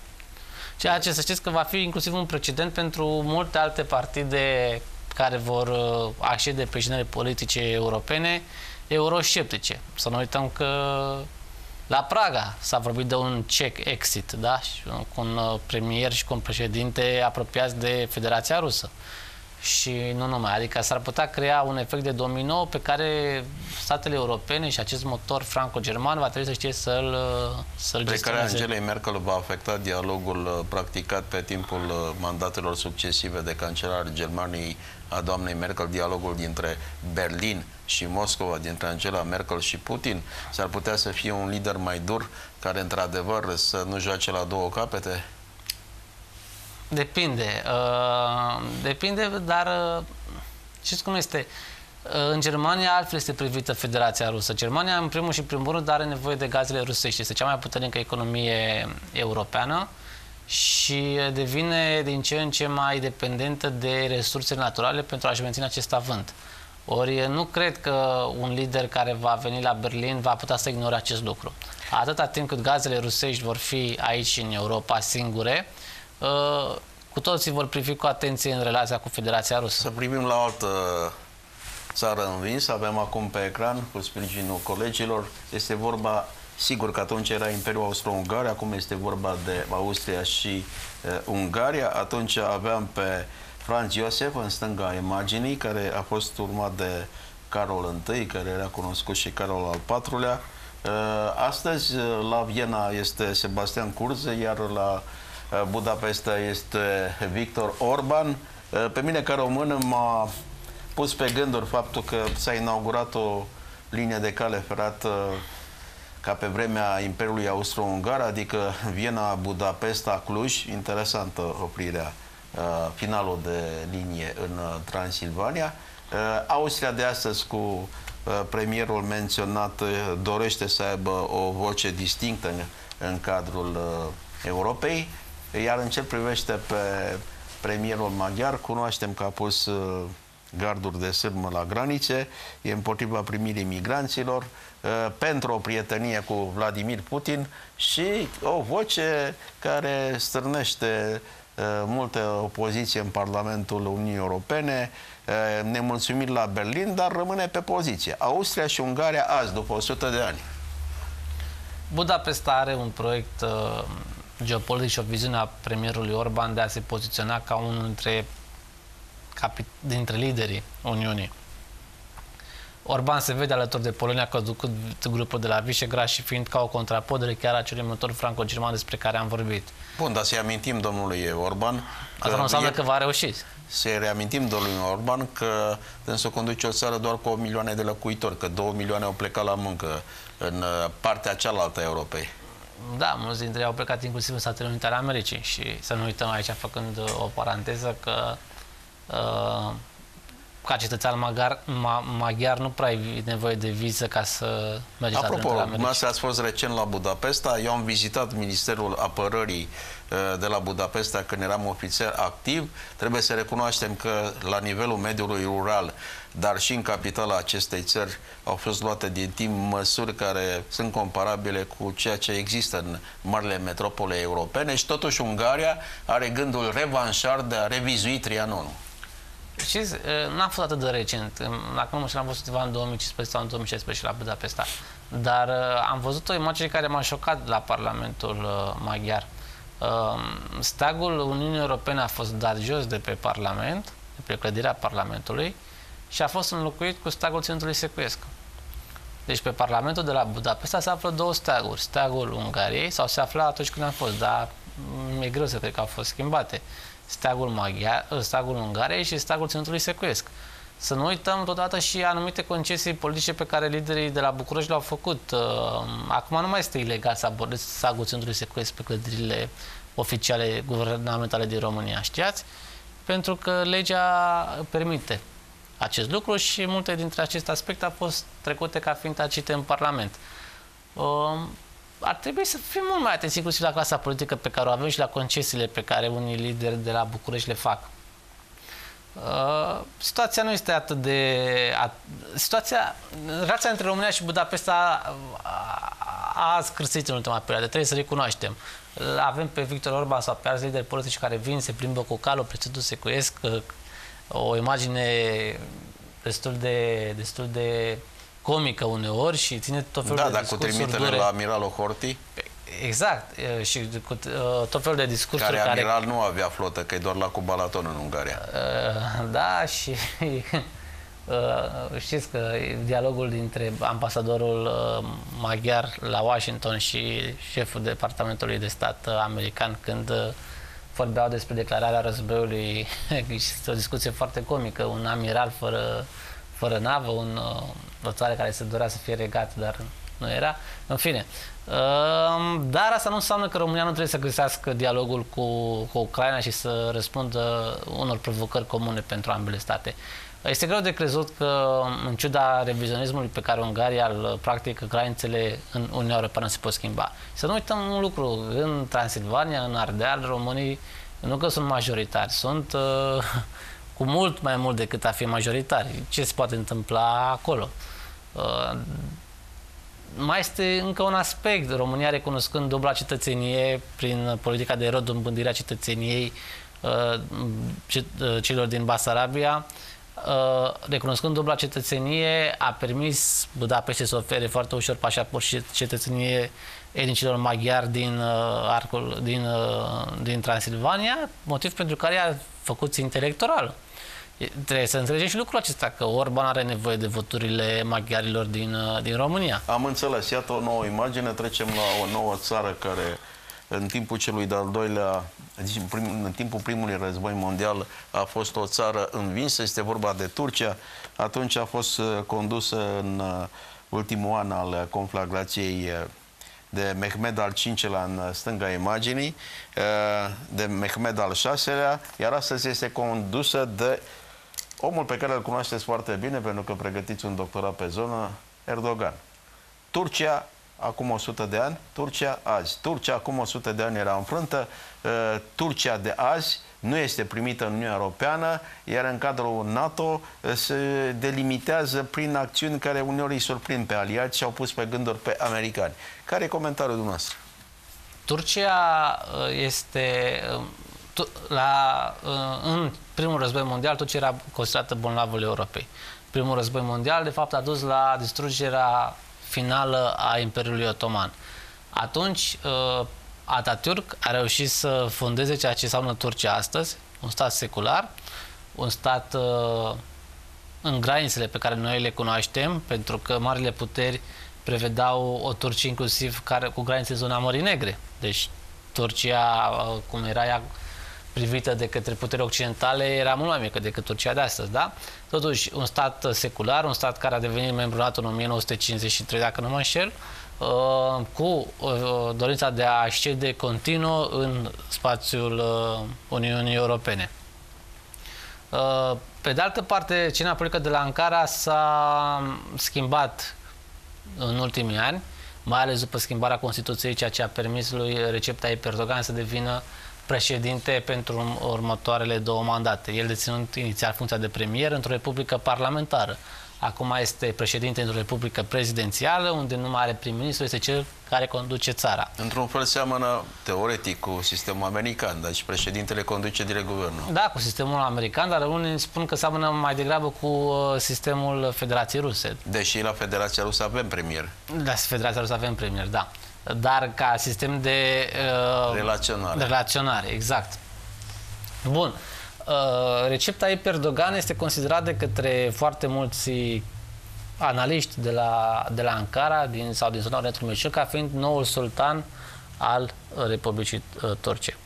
Ceea ce să știți că va fi inclusiv un precedent pentru multe alte partide care vor uh, accede pe scenele politice europene eurosceptice. Să nu uităm că la Praga s-a vorbit de un check exit, da? cu un uh, premier și cu un președinte apropiați de Federația Rusă și nu numai. Adică s-ar putea crea un efect de domino pe care statele europene și acest motor franco-german va trebui să știe să-l să Pe care Angelei Merkel va afecta dialogul uh, practicat pe timpul uh, mandatelor succesive de cancelar Germaniei a doamnei Merkel, dialogul dintre Berlin și Moscova, dintre Angela Merkel și Putin, s-ar putea să fie un lider mai dur care, într-adevăr, să nu joace la două capete? Depinde. Uh, depinde, dar uh, știți cum este? Uh, în Germania altfel este privită Federația Rusă. Germania, în primul și primul rând, are nevoie de gazele rusești. Este cea mai puternică economie europeană și devine din ce în ce mai dependentă de resursele naturale pentru a-și menține acest avânt. Ori nu cred că un lider care va veni la Berlin va putea să ignore acest lucru. Atâta timp cât gazele rusești vor fi aici în Europa singure, Uh, cu toții vor privi cu atenție în relația cu Federația Rusă. Să privim la o altă țară învins. Avem acum pe ecran, cu sprijinul colegilor, este vorba, sigur că atunci era Imperiul Austro-Ungar, acum este vorba de Austria și uh, Ungaria. Atunci aveam pe Franz Josef în stânga imaginii, care a fost urmat de Carol I, care era cunoscut și Carol al IV-lea. Uh, astăzi la Viena este Sebastian Kurze, iar la Uh, Budapesta este Victor Orban. Uh, pe mine, ca român, m-a pus pe gânduri faptul că s-a inaugurat o linie de cale ferată ca pe vremea Imperiului Austro-Ungar, adică Viena-Budapesta-Cluj, interesantă oprirea, uh, finalul de linie în Transilvania. Austria de astăzi cu premierul menționat dorește să aibă o voce distinctă în, în cadrul Europei. Iar în ce privește pe premierul maghiar, cunoaștem că a pus uh, garduri de sârmă la granițe, e împotriva primirii migranților, uh, pentru o prietenie cu Vladimir Putin și o voce care stârnește multă opoziție în Parlamentul Uniunii Europene, nemulțumit la Berlin, dar rămâne pe poziție. Austria și Ungaria azi, după 100 de ani. Budapesta are un proiect uh, geopolitic și o viziune a premierului Orban de a se poziționa ca unul dintre, dintre liderii Uniunii. Orban se vede alături de Polonia conducând grupul de la Visegrad și fiind ca o contrapodere chiar a celui motor franco-german despre care am vorbit. Bun, dar să-i amintim domnului Orban... Asta nu înseamnă că va reuși. Să-i reamintim domnului Orban că dânsul conduce o țară doar cu o milioane de locuitori, că două milioane au plecat la muncă în uh, partea cealaltă a Europei. Da, mulți dintre ei au plecat inclusiv în Statele Unite ale Americii și să nu uităm aici, făcând uh, o paranteză, că uh, ca cetățean maghiar, ma, maghiar nu prea ai nevoie de viză ca să mergi Apropo, dumneavoastră ați fost recent la Budapesta, eu am vizitat Ministerul Apărării uh, de la Budapesta când eram ofițer activ. Trebuie să recunoaștem că la nivelul mediului rural, dar și în capitala acestei țări, au fost luate din timp măsuri care sunt comparabile cu ceea ce există în marile metropole europene și totuși Ungaria are gândul revanșar de a revizui Trianonul. Știți, n-am fost atât de recent. Dacă nu mă știu, am fost undeva în 2015 sau în 2016 la Budapesta. Dar am văzut o imagine care m-a șocat la Parlamentul maghiar. Steagul Uniunii Europene a fost dat jos de pe Parlament, de pe clădirea Parlamentului, și a fost înlocuit cu steagul Ținutului Secuiesc. Deci pe Parlamentul de la Budapesta se află două steaguri. Steagul Ungariei, sau se afla atunci când am fost, dar mi-e greu să cred că au fost schimbate steagul, maghiar, ă, steagul Ungariei și steagul Ținutului Secuiesc. Să nu uităm totodată și anumite concesii politice pe care liderii de la București le-au făcut. Ă, acum nu mai este ilegal să abordezi steagul Ținutului Secuiesc pe clădirile oficiale guvernamentale din România, știați? Pentru că legea permite acest lucru și multe dintre aceste aspecte au fost trecute ca fiind tacite în Parlament. Ă, ar trebui să fim mult mai atenți inclusiv la clasa politică pe care o avem și la concesiile pe care unii lideri de la București le fac. Uh, situația nu este atât de... A, situația, relația între România și Budapesta a, a scârțit în ultima perioadă, trebuie să recunoaștem. Avem pe Victor Orban sau pe alți lideri politici care vin, se plimbă cu calul, prețedul secuiesc, uh, o imagine destul de, destul de comică uneori și ține tot felul da, de Da, dar cu trimitere dure. la Amiralul Horti. Exact, și cu tot felul de discursuri care... Amiral care... nu avea flotă, că e doar la cu Balaton în Ungaria. Da, și știți că dialogul dintre ambasadorul maghiar la Washington și șeful Departamentului de Stat american când vorbeau despre declararea războiului, este o discuție foarte comică, un amiral fără fără navă, un, uh, o țară care se dorea să fie regat, dar nu era. În fine. Um, dar asta nu înseamnă că România nu trebuie să găsească dialogul cu, cu Ucraina și să răspundă unor provocări comune pentru ambele state. Este greu de crezut că, în ciuda revizionismului pe care Ungaria îl practică, granițele în Uniunea Europeană se pot schimba. Să nu uităm un lucru, în Transilvania, în Ardeal, românii nu că sunt majoritari, sunt uh, cu mult mai mult decât a fi majoritari. Ce se poate întâmpla acolo? Uh, mai este încă un aspect. România recunoscând dubla cetățenie prin politica de rodobândirea cetățeniei uh, uh, celor din Basarabia, uh, recunoscând dubla cetățenie, a permis Budapeste să ofere foarte ușor pașaport și cetățenie etnicilor maghiari din, uh, arcul, din, uh, din Transilvania, motiv pentru care a făcut intelectoral. Trebuie să înțelegem și lucrul acesta, că Orban are nevoie de voturile maghiarilor din, uh, din România. Am înțeles. Iată o nouă imagine. Trecem la o nouă țară care în timpul celui de-al doilea, în timpul primului război mondial a fost o țară învinsă, este vorba de Turcia. Atunci a fost uh, condusă în uh, ultimul an al conflagrației de Mehmed al V-lea în stânga imaginii, de Mehmed al VI-lea, iar astăzi este condusă de omul pe care îl cunoașteți foarte bine, pentru că pregătiți un doctorat pe zonă, Erdogan. Turcia acum 100 de ani, Turcia azi. Turcia acum 100 de ani era înfrântă, uh, Turcia de azi nu este primită în Uniunea Europeană, iar în cadrul NATO uh, se delimitează prin acțiuni care uneori îi surprind pe aliați și au pus pe gânduri pe americani. Care e comentariul dumneavoastră? Turcia uh, este la, uh, în primul război mondial, tot ce era considerată bolnavul Europei. Primul război mondial, de fapt, a dus la distrugerea finală a Imperiului Otoman. Atunci, uh, Atatürk a reușit să fondeze ceea ce înseamnă Turcia astăzi, un stat secular, un stat uh, în granițele pe care noi le cunoaștem, pentru că marile puteri prevedau o Turcie inclusiv care, cu granițe zona Mării Negre. Deci Turcia, uh, cum era ea privită de către puteri occidentale, era mult mai mică decât Turcia de astăzi, da? Totuși, un stat secular, un stat care a devenit membru NATO în 1953, dacă nu mă înșel, uh, cu uh, dorința de a accede continuă în spațiul Uniunii Europene. Pe de altă parte, cina politică de la Ankara s-a schimbat în ultimii ani, mai ales după schimbarea Constituției, ceea ce a permis lui Recep Tayyip Erdogan să devină președinte pentru următoarele două mandate. El deținând inițial funcția de premier într-o republică parlamentară. Acum este președinte într-o republică prezidențială, unde nu mai are prim-ministru, este cel care conduce țara. Într-un fel seamănă teoretic cu sistemul american, deci președintele conduce direct guvernul. Da, cu sistemul american, dar unii spun că seamănă mai degrabă cu uh, sistemul Federației Ruse. Deși la Federația Rusă avem premier. La Federația Rusă avem premier, da. Dar ca sistem de... Uh, relaționare. Relaționare, exact. Bun. Uh, Recep Tayyip Erdogan este considerat de către foarte mulți analiști de la, de la Ankara din, sau din zona Orientului Mijlociu ca fiind noul sultan al Republicii uh, Turcie.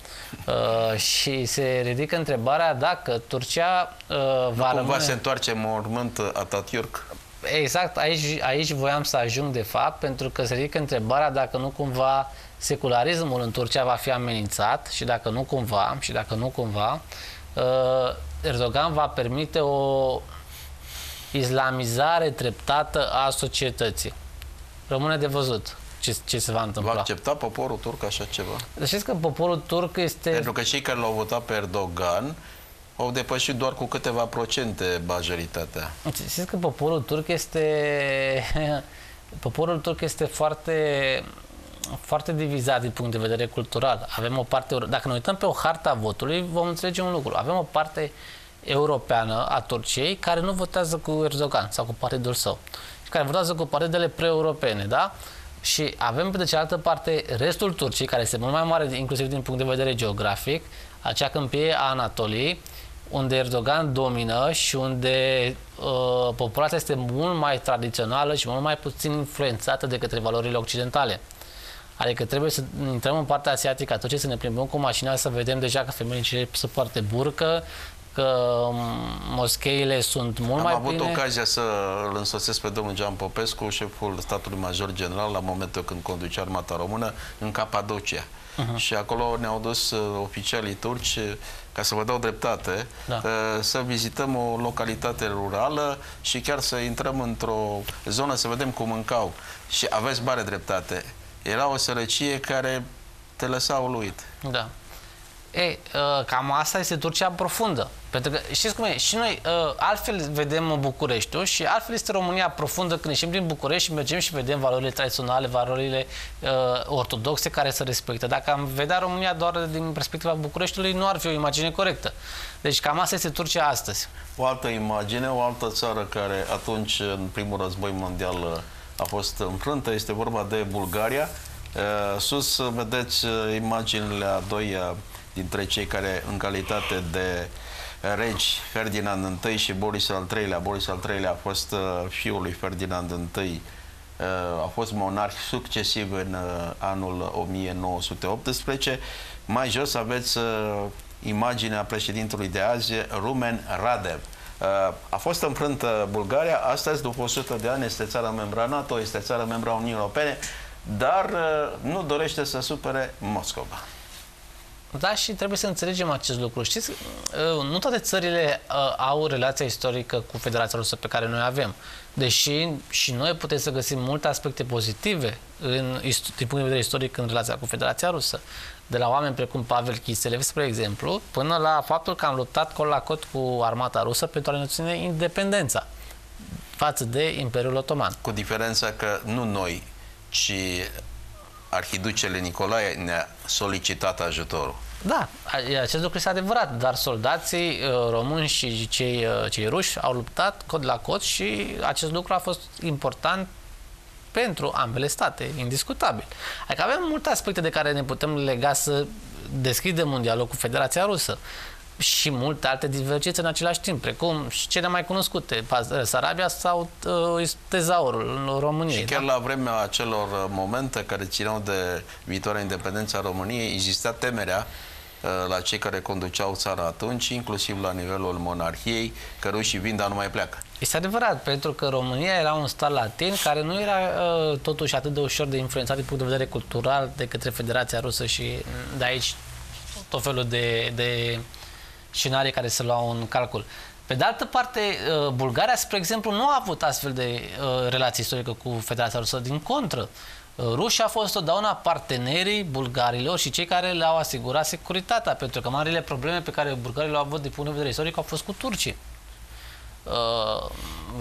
Uh, și se ridică întrebarea dacă Turcia uh, va nu rămâne... se întoarce mormânt Atatürk? Exact, aici, aici voiam să ajung de fapt, pentru că se ridică întrebarea dacă nu cumva secularismul în Turcia va fi amenințat și dacă nu cumva, și dacă nu cumva, uh, Erdogan va permite o islamizare treptată a societății. Rămâne de văzut ce, ce se va întâmpla. Va accepta poporul turc așa ceva? Dar știți că poporul turc este... Pentru că cei care l-au votat pe Erdogan au depășit doar cu câteva procente majoritatea. Știți că poporul turc este... Poporul turc este foarte foarte divizat din punct de vedere cultural. Avem o parte, dacă ne uităm pe o harta a votului, vom înțelege un lucru. Avem o parte europeană a Turciei care nu votează cu Erdogan sau cu partidul său și care votează cu partidele pre-europene, da? Și avem pe de cealaltă parte restul Turciei, care este mult mai mare, inclusiv din punct de vedere geografic, acea câmpie a Anatoliei, unde Erdogan domină și unde uh, populația este mult mai tradițională și mult mai puțin influențată de către valorile occidentale. Adică trebuie să intrăm în partea asiatică a ce să ne plimbăm cu mașina, să vedem deja că femeile să poarte burcă, că moscheile sunt mult Am mai avut pline. ocazia să îl însoțesc pe domnul Gian Popescu, șeful statului major general, la momentul când conducea armata română, în Capadocia. Uh-huh. Și acolo ne-au dus uh, oficialii turci, uh, ca să vă dau dreptate, da. uh, să vizităm o localitate rurală și chiar să intrăm într-o zonă să vedem cum mâncau. Și aveți mare dreptate. Era o sărăcie care te lăsa uluit. Da. E, uh, cam asta este Turcia profundă. Pentru că, știți cum e, și noi uh, altfel vedem Bucureștiul și altfel este România profundă când ieșim din București și mergem și vedem valorile tradiționale, valorile uh, ortodoxe care se respectă. Dacă am vedea România doar din perspectiva Bucureștiului, nu ar fi o imagine corectă. Deci cam asta este Turcia astăzi. O altă imagine, o altă țară care atunci, în primul război mondial, a fost înfrântă, este vorba de Bulgaria. Sus vedeți imaginile a doi dintre cei care, în calitate de regi, Ferdinand I și Boris al III-lea, Boris al III-lea a fost uh, fiul lui Ferdinand I, uh, a fost monarh succesiv în uh, anul 1918. Mai jos aveți imaginea președintelui de azi, Rumen Radev. A fost înfrântă Bulgaria, astăzi, după 100 de ani, este țara membra NATO, este țara membra Uniunii Europene, dar nu dorește să supere Moscova. Da, și trebuie să înțelegem acest lucru. Știți, uh, nu toate țările uh, au relația istorică cu Federația Rusă pe care noi avem. Deși și noi putem să găsim multe aspecte pozitive în, din punct de vedere istoric în relația cu Federația Rusă. De la oameni precum Pavel Kiselev, spre exemplu, până la faptul că am luptat col la cot cu armata rusă pentru a ne ține independența față de Imperiul Otoman. Cu diferența că nu noi, ci arhiducele Nicolae ne-a solicitat ajutorul. Da, acest lucru este adevărat, dar soldații uh, români și cei, uh, cei ruși au luptat cod la cod și acest lucru a fost important pentru ambele state, indiscutabil. Adică avem multe aspecte de care ne putem lega să deschidem un dialog cu Federația Rusă și multe alte divergențe în același timp, precum și cele mai cunoscute, Sarabia sau uh, tezaurul în România. Și chiar da? la vremea acelor momente care țineau de viitoarea independență a României, exista temerea uh, la cei care conduceau țara atunci, inclusiv la nivelul monarhiei, că rușii vin, dar nu mai pleacă. Este adevărat, pentru că România era un stat latin care nu era uh, totuși atât de ușor de influențat din punct de vedere cultural de către Federația Rusă și de aici tot felul de, de scenarii care se luau în calcul. Pe de altă parte, uh, Bulgaria, spre exemplu, nu a avut astfel de uh, relații istorică cu Federația Rusă, din contră. Uh, Rusia a fost totdeauna partenerii bulgarilor și cei care le-au asigurat securitatea, pentru că marile probleme pe care bulgarii le-au avut din punct de vedere istoric au fost cu turcii.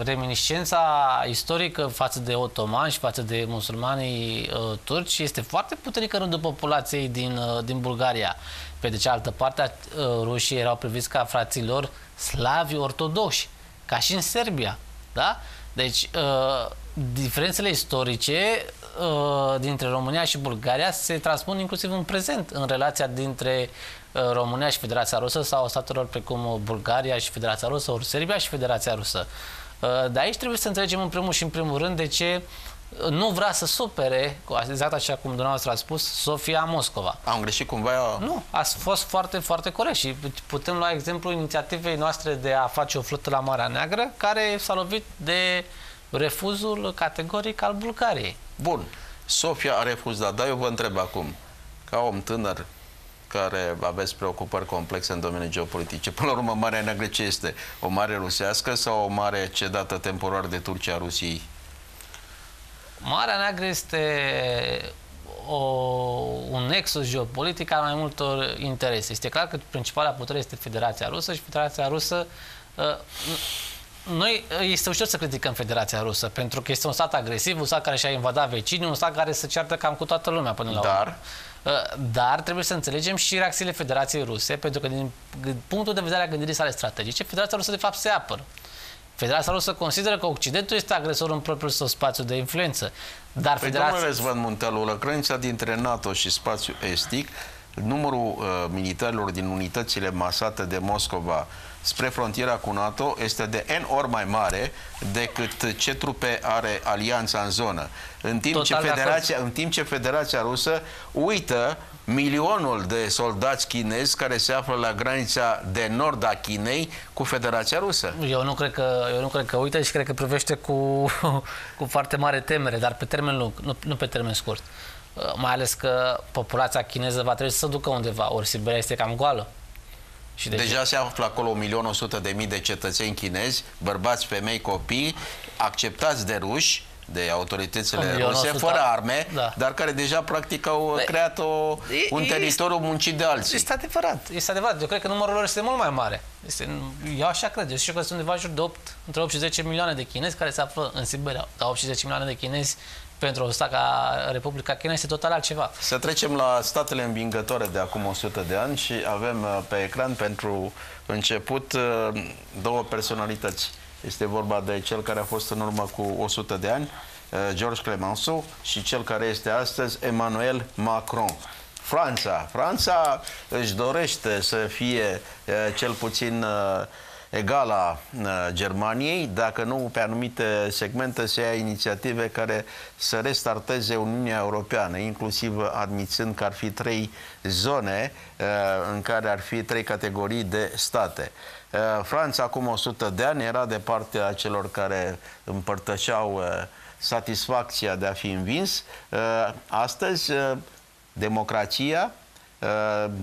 reminiscența istorică față de otomani și față de musulmanii turci este foarte puternică în rândul populației din, din Bulgaria. Pe de cealaltă parte, uh, rușii erau priviți ca frații lor slavi ortodoxi, ca și în Serbia. Da? Deci, uh, diferențele istorice uh, dintre România și Bulgaria se transpun inclusiv în prezent în relația dintre România și Federația Rusă sau statelor precum Bulgaria și Federația Rusă, ori Serbia și Federația Rusă. De aici trebuie să înțelegem în primul și în primul rând de ce nu vrea să supere, exact așa cum dumneavoastră a spus, Sofia Moscova. Am greșit cumva? Nu, a fost foarte, foarte corect și putem lua exemplu inițiativei noastre de a face o flotă la Marea Neagră, care s-a lovit de refuzul categoric al Bulgariei. Bun, Sofia a refuzat, dar eu vă întreb acum, ca om tânăr care aveți preocupări complexe în domeniul geopolitice. Până la urmă, Marea Neagră ce este? O mare rusească sau o mare cedată temporar de Turcia Rusiei? Marea Neagră este o, un nexus geopolitic al mai multor interese. Este clar că principala putere este Federația Rusă și Federația Rusă uh, noi este ușor să criticăm Federația Rusă pentru că este un stat agresiv, un stat care și-a invadat vecinii, un stat care se ceartă cam cu toată lumea până la Dar? urmă. Uh, dar trebuie să înțelegem și reacțiile Federației Ruse, pentru că din punctul de vedere a gândirii sale strategice, Federația Rusă de fapt se apără. Federația Rusă consideră că Occidentul este agresor în propriul său spațiu de influență. Dar păi, Federația... domnule Răzvan Muntelu, granița dintre NATO și spațiul estic, numărul uh, militarilor din unitățile masate de Moscova spre frontiera cu NATO este de N ori mai mare decât ce trupe are alianța în zonă. În timp, ce Federația, în timp ce Federația Rusă uită milionul de soldați chinezi care se află la granița de nord a Chinei cu Federația Rusă. Eu nu cred că, eu nu cred că uită și cred că privește cu, cu foarte mare temere, dar pe termen lung, nu, nu pe termen scurt. Uh, mai ales că populația chineză va trebui să se ducă undeva, ori Siberia este cam goală. Și de Deja se află acolo 1.100.000 de cetățeni chinezi, bărbați, femei, copii, acceptați de ruși, de autoritățile ruse, fără arme, da. dar care deja practic au de, creat o, un teritoriu muncit de alții. Este adevărat, este adevărat. Eu cred că numărul lor este mult mai mare. Este, eu așa cred. Eu știu că sunt undeva jur de 8, între 8 și 10 milioane de chinezi care se află în Siberia. Dar 8 și 10 milioane de chinezi pentru o stat ca Republica China este total altceva. Să trecem la statele învingătoare de acum 100 de ani și avem uh, pe ecran pentru început uh, două personalități. Este vorba de cel care a fost în urmă cu 100 de ani, uh, George Clemenceau, și cel care este astăzi, Emmanuel Macron. Franța. Franța își dorește să fie uh, cel puțin uh, egala Germaniei, dacă nu pe anumite segmente se ia inițiative care să restarteze Uniunea Europeană, inclusiv admițând că ar fi trei zone în care ar fi trei categorii de state. Eh, Franța acum 100 de ani era de partea celor care împărtășeau eh, satisfacția de a fi învins. Eh, astăzi, democrația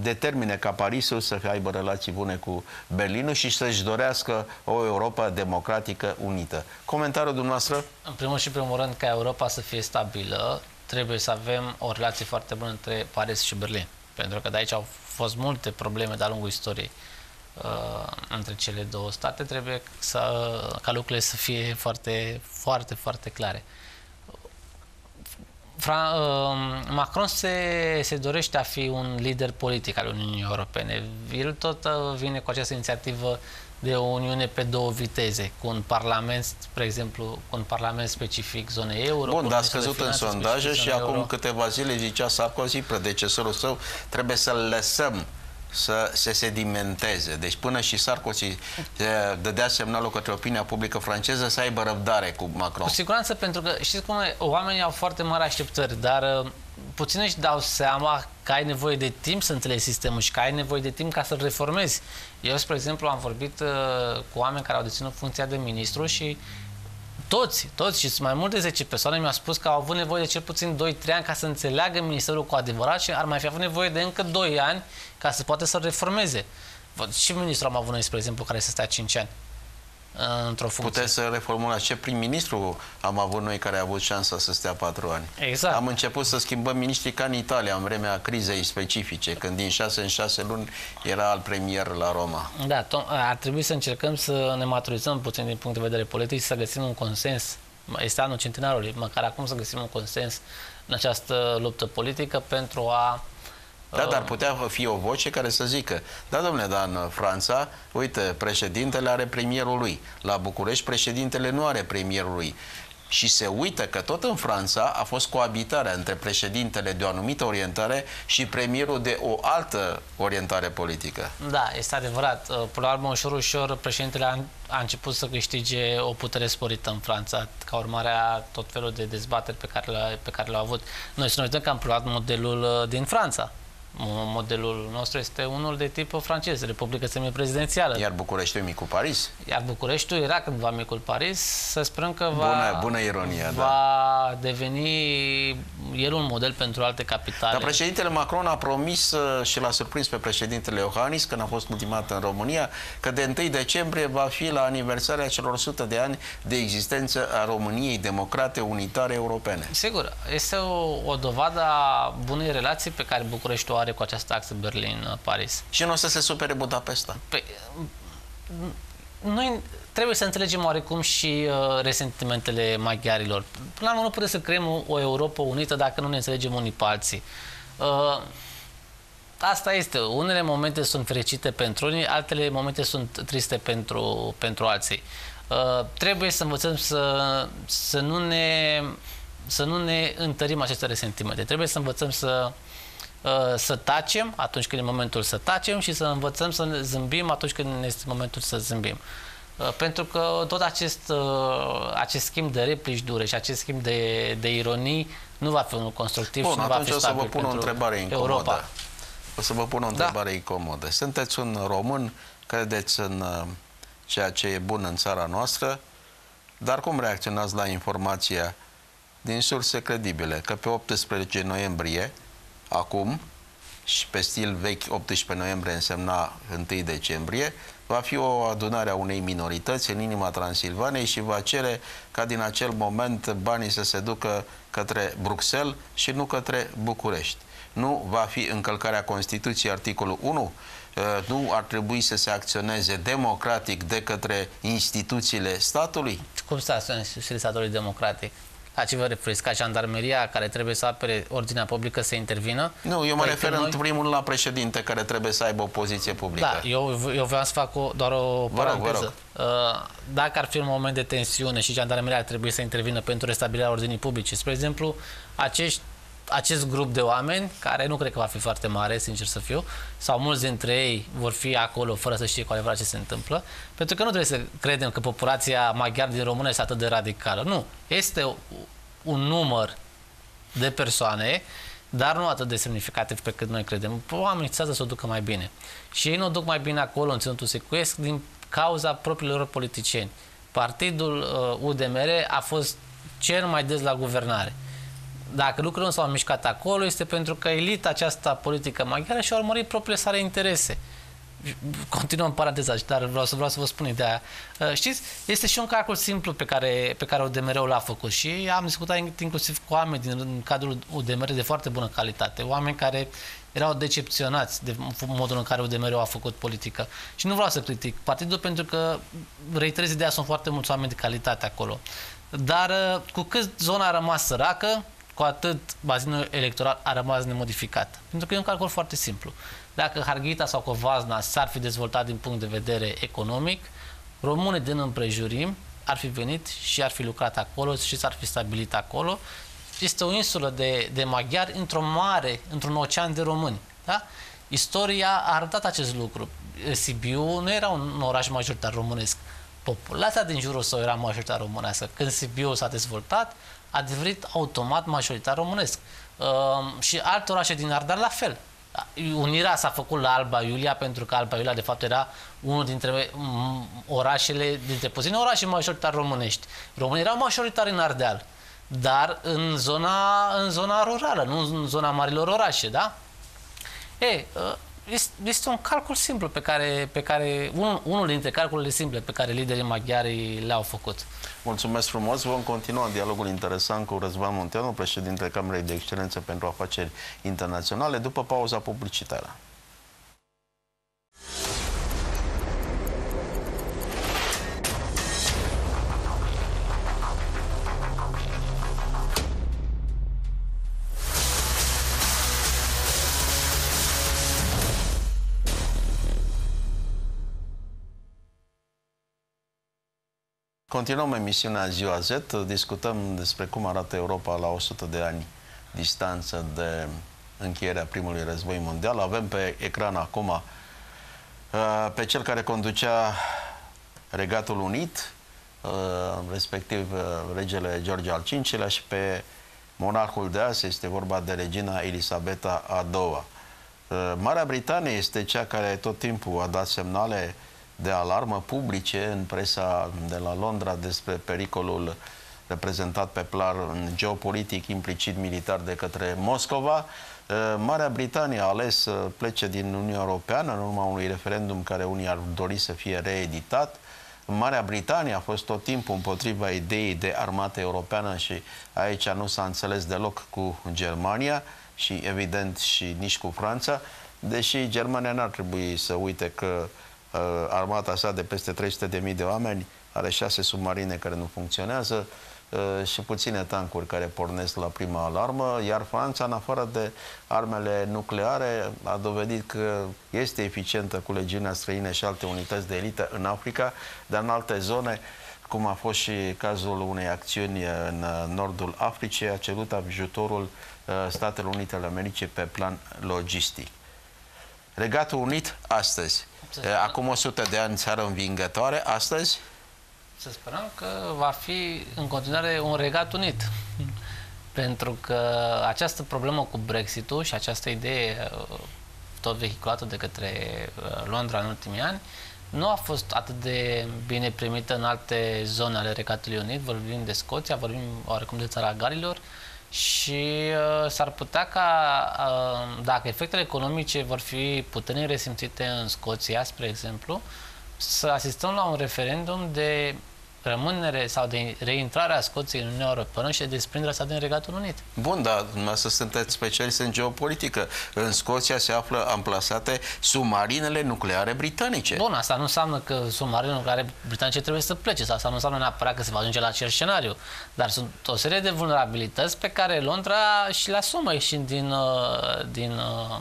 determine ca Parisul să aibă relații bune cu Berlinul și să-și dorească o Europa democratică unită. Comentariul dumneavoastră? În primul și primul rând, ca Europa să fie stabilă, trebuie să avem o relație foarte bună între Paris și Berlin. Pentru că de aici au fost multe probleme de-a lungul istoriei uh, între cele două state, trebuie să, ca lucrurile să fie foarte, foarte, foarte clare. Fra, uh, Macron se, se dorește a fi un lider politic al Uniunii Europene. El tot uh, vine cu această inițiativă de o Uniune pe două viteze, cu un parlament, spre exemplu, cu un parlament specific zonei euro. Bun, dar a scăzut în sondaje și acum euro. câteva zile zicea Sarkozy, predecesorul său, trebuie să-l lăsăm să se sedimenteze. Deci până și Sarkozy eh, dădea semnalul către opinia publică franceză să aibă răbdare cu Macron. Cu siguranță, pentru că știți cum e, oamenii au foarte mari așteptări, dar uh, puțin își dau seama că ai nevoie de timp să înțelegi sistemul și că ai nevoie de timp ca să-l reformezi. Eu, spre exemplu, am vorbit uh, cu oameni care au deținut funcția de ministru și toți, toți și mai mult de 10 persoane mi-au spus că au avut nevoie de cel puțin 2-3 ani ca să înțeleagă ministerul cu adevărat și ar mai fi avut nevoie de încă 2 ani ca să poată să reformeze. Și ministrul am avut noi, spre exemplu, care să stea 5 ani într-o funcție. Puteți să reformulați ce prim-ministru am avut noi care a avut șansa să stea patru ani. Exact. Am început să schimbăm miniștrii ca în Italia, în vremea crizei specifice, când din șase în șase luni era al premier la Roma. Da, ar trebui să încercăm să ne maturizăm puțin din punct de vedere politic și să găsim un consens. Este anul centenarului, măcar acum să găsim un consens în această luptă politică pentru a da, dar putea fi o voce care să zică, da, domnule, dar în Franța, uite, președintele are premierul lui. La București, președintele nu are premierul lui. Și se uită că tot în Franța a fost coabitarea între președintele de o anumită orientare și premierul de o altă orientare politică. Da, este adevărat. Până la urmă, ușor, ușor, președintele a, a început să câștige o putere sporită în Franța, ca urmare a tot felul de dezbateri pe care, le, pe care le-au avut. Noi să ne uităm că am preluat modelul uh, din Franța Modelul nostru este unul de tip francez, Republică semiprezidențială. Iar Bucureștiul e micul Paris? Iar Bucureștiul era cândva micul Paris, să sperăm că va, bună, bună ironie, va da. deveni el un model pentru alte capitale. Dar președintele Macron a promis uh, și l-a surprins pe președintele Iohannis, când a fost ultimat în România, că de 1 decembrie va fi la aniversarea celor 100 de ani de existență a României democrate unitare europene. Sigur, este o, o dovadă a bunei relații pe care Bucureștiul are cu această axă Berlin-Paris. Și nu o să se supere Budapesta? Păi, noi trebuie să înțelegem oarecum și uh, resentimentele maghiarilor. Până la urmă nu putem să creăm o, o Europa unită dacă nu ne înțelegem unii pe alții. Uh, asta este. Unele momente sunt fericite pentru unii, altele momente sunt triste pentru, pentru alții. Uh, trebuie să învățăm să, să, nu ne, să nu ne întărim aceste resentimente. Trebuie să învățăm să uh, să tacem atunci când e momentul să tacem și să învățăm să zâmbim atunci când este momentul să zâmbim. Uh, pentru că tot acest, uh, acest schimb de replici dure și acest schimb de, de ironii nu va fi unul constructiv Bun, și nu va fi o să vă pun o întrebare incomodă. Europa. O să vă pun o da. întrebare da. incomodă. Sunteți un român, credeți în uh, ceea ce e bun în țara noastră, dar cum reacționați la informația din surse credibile că pe 18 noiembrie, acum, și pe stil vechi 18 noiembrie însemna 1 decembrie, va fi o adunare a unei minorități în inima Transilvanei și va cere ca din acel moment banii să se ducă către Bruxelles și nu către București. Nu va fi încălcarea Constituției articolul 1? Uh, nu ar trebui să se acționeze democratic de către instituțiile statului? Cum să acționeze instituțiile statului democratic? La ce vă referiți? Ca jandarmeria care trebuie să apere ordinea publică să intervină? Nu, eu mă păi refer noi... în primul la președinte care trebuie să aibă o poziție publică. Da, eu, eu vreau să fac o, doar o vă paranteză. Rog, vă rog. Uh, dacă ar fi un moment de tensiune și jandarmeria ar trebui să intervină pentru restabilirea ordinii publice, spre exemplu, acești acest grup de oameni, care nu cred că va fi foarte mare, sincer să fiu, sau mulți dintre ei vor fi acolo fără să știe cu adevărat ce se întâmplă, pentru că nu trebuie să credem că populația maghiară din România este atât de radicală. Nu. Este un număr de persoane, dar nu atât de semnificativ pe cât noi credem. Oamenii țează să o ducă mai bine. Și ei nu o duc mai bine acolo, în Ținutul Secuiesc, din cauza propriilor politicieni. Partidul uh, UDMR a fost cel mai des la guvernare dacă lucrurile nu s-au mișcat acolo, este pentru că elita aceasta politică maghiară și-a urmărit propriile sale interese. Continuăm paranteza, dar vreau să, vreau să vă spun ideea. Uh, știți, este și un calcul simplu pe care, pe care UDMR l-a făcut și am discutat inclusiv cu oameni din cadrul UDMR de foarte bună calitate, oameni care erau decepționați de modul în care UDMR a făcut politică. Și nu vreau să critic partidul pentru că, reiterez ideea, sunt foarte mulți oameni de calitate acolo. Dar uh, cu cât zona a rămas săracă, cu atât bazinul electoral a rămas nemodificat. Pentru că e un calcul foarte simplu. Dacă Harghita sau Covazna s-ar fi dezvoltat din punct de vedere economic, române din împrejurim ar fi venit și ar fi lucrat acolo și s-ar fi stabilit acolo. Este o insulă de, de maghiari într-o mare, într-un ocean de români. Da? Istoria a arătat acest lucru. Sibiu nu era un oraș majoritar românesc. Populația din jurul său era majoritar românească. Când Sibiu s-a dezvoltat, a devenit automat majoritar românesc. Uh, și alte orașe din Ardeal la fel. Unirea s-a făcut la Alba Iulia pentru că Alba Iulia de fapt era unul dintre orașele, dintre puține orașe majoritar românești. Românii erau majoritari în Ardeal, dar în zona, în zona rurală, nu în zona marilor orașe, da? E, uh, este un calcul simplu pe care, pe care un, unul dintre calculele simple pe care liderii maghiari le-au făcut. Mulțumesc frumos. Vom continua dialogul interesant cu Răzvan Munteanu, președintele Camerei de Excelență pentru Afaceri Internaționale, după pauza publicitară. Continuăm emisiunea Ziua Z, discutăm despre cum arată Europa la 100 de ani distanță de încheierea primului război mondial. Avem pe ecran acum uh, pe cel care conducea Regatul Unit, uh, respectiv uh, regele George al V-lea și pe monarhul de azi, este vorba de regina Elisabeta a II-a. Marea Britanie este cea care tot timpul a dat semnale de alarmă publice în presa de la Londra despre pericolul reprezentat pe plan geopolitic, implicit militar de către Moscova. Uh, Marea Britanie a ales să plece din Uniunea Europeană în urma unui referendum care unii ar dori să fie reeditat. Marea Britanie a fost tot timpul împotriva ideii de armată europeană și aici nu s-a înțeles deloc cu Germania și evident și nici cu Franța, deși Germania n-ar trebui să uite că uh, Uh, armata sa de peste 300.000 de oameni are șase submarine care nu funcționează uh, și puține tancuri care pornesc la prima alarmă, iar Franța, în afară de armele nucleare, a dovedit că este eficientă cu legiunea străine și alte unități de elită în Africa, dar în alte zone, cum a fost și cazul unei acțiuni în nordul Africii, a cerut ajutorul uh, Statele Unite ale Americii pe plan logistic. Regatul Unit astăzi Acum 100 de ani țară învingătoare, astăzi? Să sperăm că va fi în continuare un regat unit. Pentru că această problemă cu Brexit-ul și această idee uh, tot vehiculată de către uh, Londra în ultimii ani, nu a fost atât de bine primită în alte zone ale Regatului Unit. Vorbim de Scoția, vorbim oarecum de țara Galilor, și uh, s-ar putea ca, uh, dacă efectele economice vor fi puternic resimțite în Scoția, spre exemplu, să asistăm la un referendum de rămânere sau de reintrare a Scoției în Uniunea Europeană și de desprinderea sa din Regatul Unit. Bun, dar să sunteți specialiști în geopolitică. În Scoția se află amplasate submarinele nucleare britanice. Bun, asta nu înseamnă că submarinele nucleare britanice trebuie să plece. Asta nu înseamnă neapărat că se va ajunge la acel scenariu. Dar sunt o serie de vulnerabilități pe care Londra și le asumă ieșind din, uh, din, uh,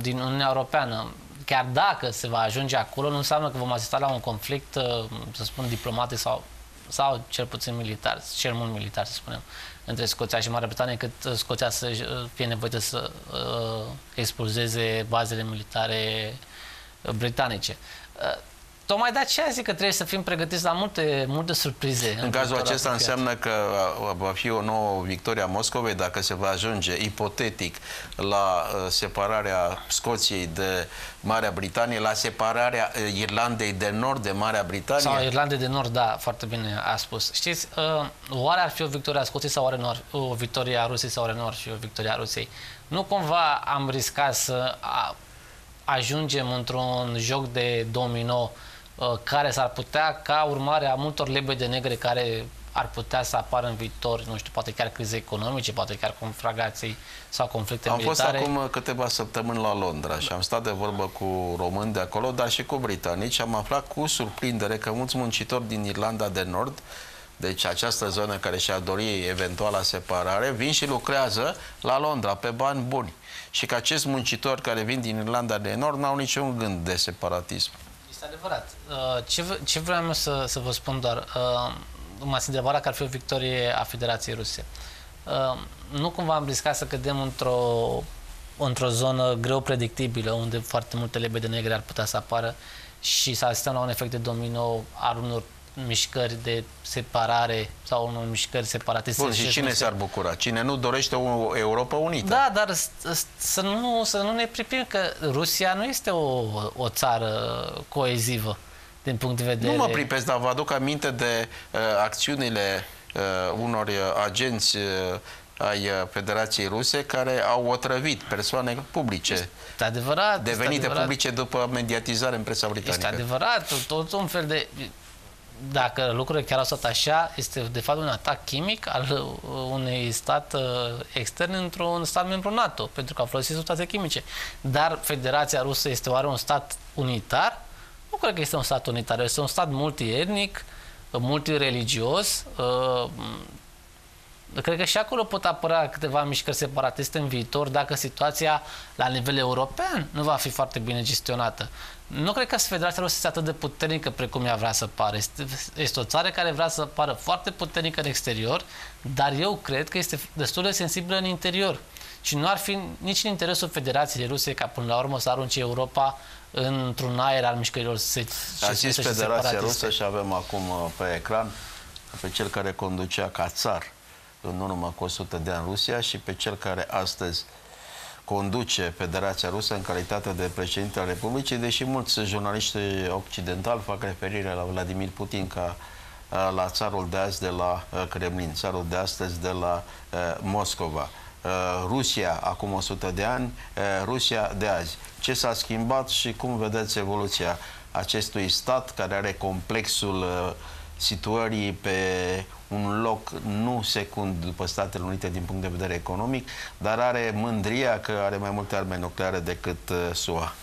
din Uniunea Europeană chiar dacă se va ajunge acolo, nu înseamnă că vom asista la un conflict, uh, să spun, diplomatic sau, sau cel puțin militar, cel mult militar, să spunem, între Scoția și Marea Britanie, cât uh, Scoția să uh, fie nevoită să uh, expulzeze bazele militare britanice. Uh, Tocmai de aceea zic că trebuie să fim pregătiți la multe, multe surprize. În, în cazul acesta apropiat. înseamnă că va fi o nouă victorie a Moscovei dacă se va ajunge ipotetic la uh, separarea Scoției de Marea Britanie, la separarea uh, Irlandei de Nord de Marea Britanie. Sau Irlandei de Nord, da, foarte bine a spus. Știți, uh, oare ar fi o victorie a Scoției sau oare nu ar, o victorie a Rusiei sau oare nu ar fi o victorie a Rusiei? Nu cumva am riscat să ajungem într-un joc de domino Uh, care s-ar putea, ca urmare a multor de negre care ar putea să apară în viitor, nu știu, poate chiar crize economice, poate chiar confragații sau conflicte am militare. Am fost acum câteva săptămâni la Londra și am stat de vorbă cu români de acolo, dar și cu britanici. Am aflat cu surprindere că mulți muncitori din Irlanda de Nord deci această zonă care și-a dori eventuala separare, vin și lucrează la Londra pe bani buni. Și că acești muncitori care vin din Irlanda de Nord n-au niciun gând de separatism. Este adevărat. Uh, ce, ce vreau eu să, să vă spun doar, uh, m-ați întrebat că ar fi o victorie a Federației Ruse. Uh, nu cumva am riscat să cădem într-o într-o zonă greu predictibilă, unde foarte multe lebede negre ar putea să apară și să asistăm la un efect de domino al unor mișcări de separare sau unor mișcări separatiste. Bun, și cine s-ar bucura? Cine nu dorește o Europa unită? Da, dar să nu, să nu ne pripim că Rusia nu este o, o țară coezivă din punct de vedere... Nu mă pripesc, dar vă aduc aminte de uh, acțiunile uh, unor uh, agenți uh, ai uh, Federației Ruse care au otrăvit persoane publice. Este adevărat. Devenite este adevărat. publice după mediatizare în presa britanică. Este adevărat. Tot un fel de dacă lucrurile chiar au stat așa, este de fapt un atac chimic al uh, unui stat uh, extern într-un stat membru NATO, pentru că au folosit substanțe chimice. Dar Federația Rusă este oare un stat unitar? Nu cred că este un stat unitar, este un stat multietnic, multireligios. Uh, cred că și acolo pot apăra câteva mișcări separatiste în viitor dacă situația la nivel european nu va fi foarte bine gestionată. Nu cred că Federația Rusă este atât de puternică precum ea vrea să pară. Este, este o țară care vrea să pară foarte puternică în exterior, dar eu cred că este destul de sensibilă în interior. Și nu ar fi nici în interesul Federației Ruse ca până la urmă să arunce Europa într-un aer al mișcărilor se, A zis Federația Rusă și avem acum uh, pe ecran pe cel care conducea ca țar în urmă cu 100 de ani Rusia și pe cel care astăzi conduce Federația Rusă în calitate de președinte al Republicii, deși mulți jurnaliști occidentali fac referire la Vladimir Putin ca la țarul de azi de la Kremlin, țarul de astăzi de la Moscova. Rusia acum 100 de ani, Rusia de azi. Ce s-a schimbat și cum vedeți evoluția acestui stat care are complexul situării pe un loc nu secund după Statele Unite din punct de vedere economic, dar are mândria că are mai multe arme nucleare decât uh, SUA.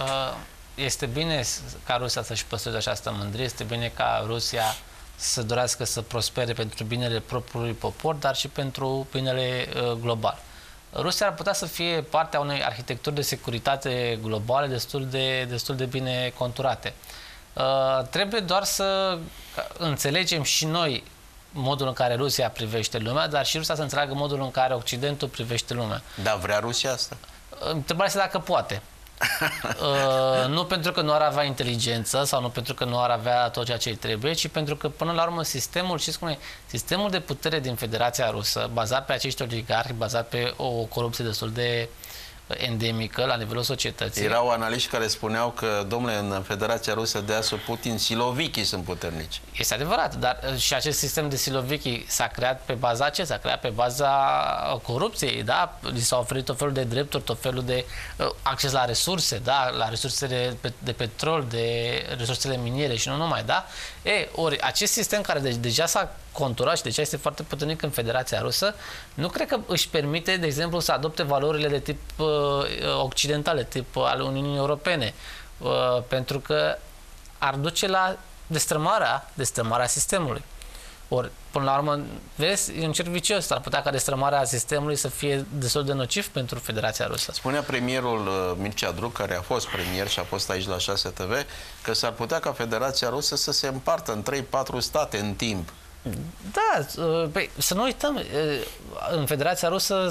Uh, este bine ca Rusia să-și păstreze această mândrie, este bine ca Rusia să dorească să prospere pentru binele propriului popor, dar și pentru binele uh, global. Rusia ar putea să fie partea unei arhitecturi de securitate globale destul de, destul de bine conturate. Uh, trebuie doar să înțelegem și noi modul în care Rusia privește lumea, dar și Rusia să înțeleagă modul în care Occidentul privește lumea. Da, vrea Rusia asta? Uh, întrebarea este dacă poate. uh, nu pentru că nu ar avea inteligență sau nu pentru că nu ar avea tot ceea ce îi trebuie, ci pentru că până la urmă sistemul, știți cum e, sistemul de putere din Federația Rusă, bazat pe acești oligarhi, bazat pe o corupție destul de uh, endemică la nivelul societății. Erau analiști care spuneau că, domnule, în Federația Rusă de azi Putin, silovichii sunt puternici. Este adevărat, dar uh, și acest sistem de silovichii s-a creat pe baza ce? S-a creat pe baza uh, corupției, da? Li s-au oferit tot felul de drepturi, tot felul de uh, acces la resurse, da? La resursele de, de petrol, de resursele miniere și nu numai, da? E, ori acest sistem care de, deja s-a conturat și deja este foarte puternic în Federația Rusă, nu cred că își permite, de exemplu, să adopte valorile de tip uh, occidentale, tip uh, al Uniunii Europene, uh, pentru că ar duce la destrămarea, destrămarea sistemului. Ori, până la urmă, vezi, e un cerc vicios. Ar putea ca destrămarea sistemului să fie destul de nociv pentru Federația Rusă. Spunea premierul uh, Mircea Druc, care a fost premier și a fost aici la 6 TV, că s-ar putea ca Federația Rusă să se împartă în 3-4 state în timp. Da, uh, păi, să nu uităm, uh, în Federația Rusă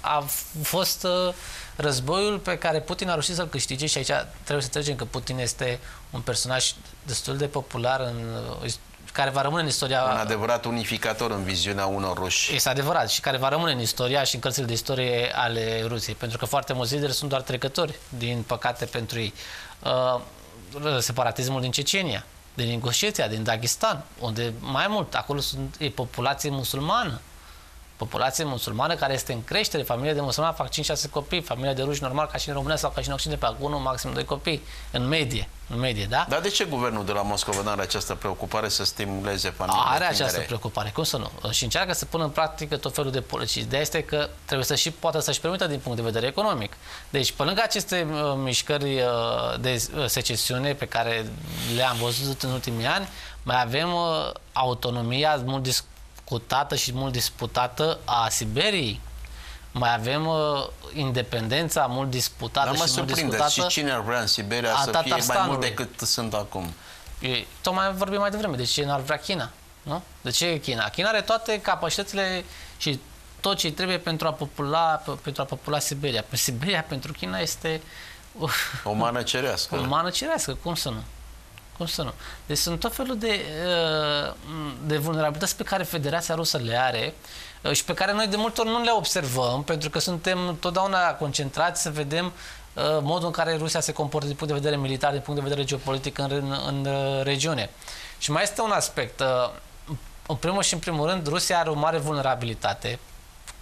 a fost războiul pe care Putin a reușit să-l câștige și aici trebuie să înțelegem că Putin este un personaj destul de popular în care va rămâne în istoria... Un adevărat unificator în viziunea unor ruși. Este adevărat și care va rămâne în istoria și în cărțile de istorie ale Rusiei, pentru că foarte mulți lideri sunt doar trecători, din păcate pentru ei. Uh, separatismul din Cecenia, din Ingushetia, din Dagestan, unde mai mult, acolo sunt, e populație musulmană. Populație musulmană care este în creștere, familie de musulmani fac 5-6 copii, familie de ruși normal ca și în România sau ca și în Occident, pe acolo maxim 2 copii, în medie, în medie, da? Dar de ce guvernul de la Moscova nu are această preocupare să stimuleze familiile Are tinere? această preocupare, cum să nu? Și încearcă să pună în practică tot felul de politici. Ideea este că trebuie să și poată să-și permită din punct de vedere economic. Deci, pe lângă aceste uh, mișcări uh, de uh, secesiune pe care le-am văzut în ultimii ani, Mai avem uh, autonomia mult discutată și mult disputată a Siberiei. Mai avem uh, independența mult disputată Dar mă și mult surprinde, discutată. și cine ar vrea în Siberia a să fie mai mult Tatarstanului. decât sunt acum? E, tocmai vorbim mai devreme. De ce n-ar vrea China? Nu? De ce China? China are toate capacitățile și tot ce trebuie pentru a popula, pe- pentru a popula Siberia. Pe Siberia pentru China este uh, O mană cerească. o mană cerească, cum să nu? Cum să nu? Deci sunt tot felul de, uh, de vulnerabilități pe care Federația Rusă le are uh, și pe care noi de multe ori nu le observăm, pentru că suntem totdeauna concentrați să vedem uh, modul în care Rusia se comportă din punct de vedere militar, din punct de vedere geopolitic în, în, în uh, regiune. Și mai este un aspect. uh, În primul și în primul rând, Rusia are o mare vulnerabilitate,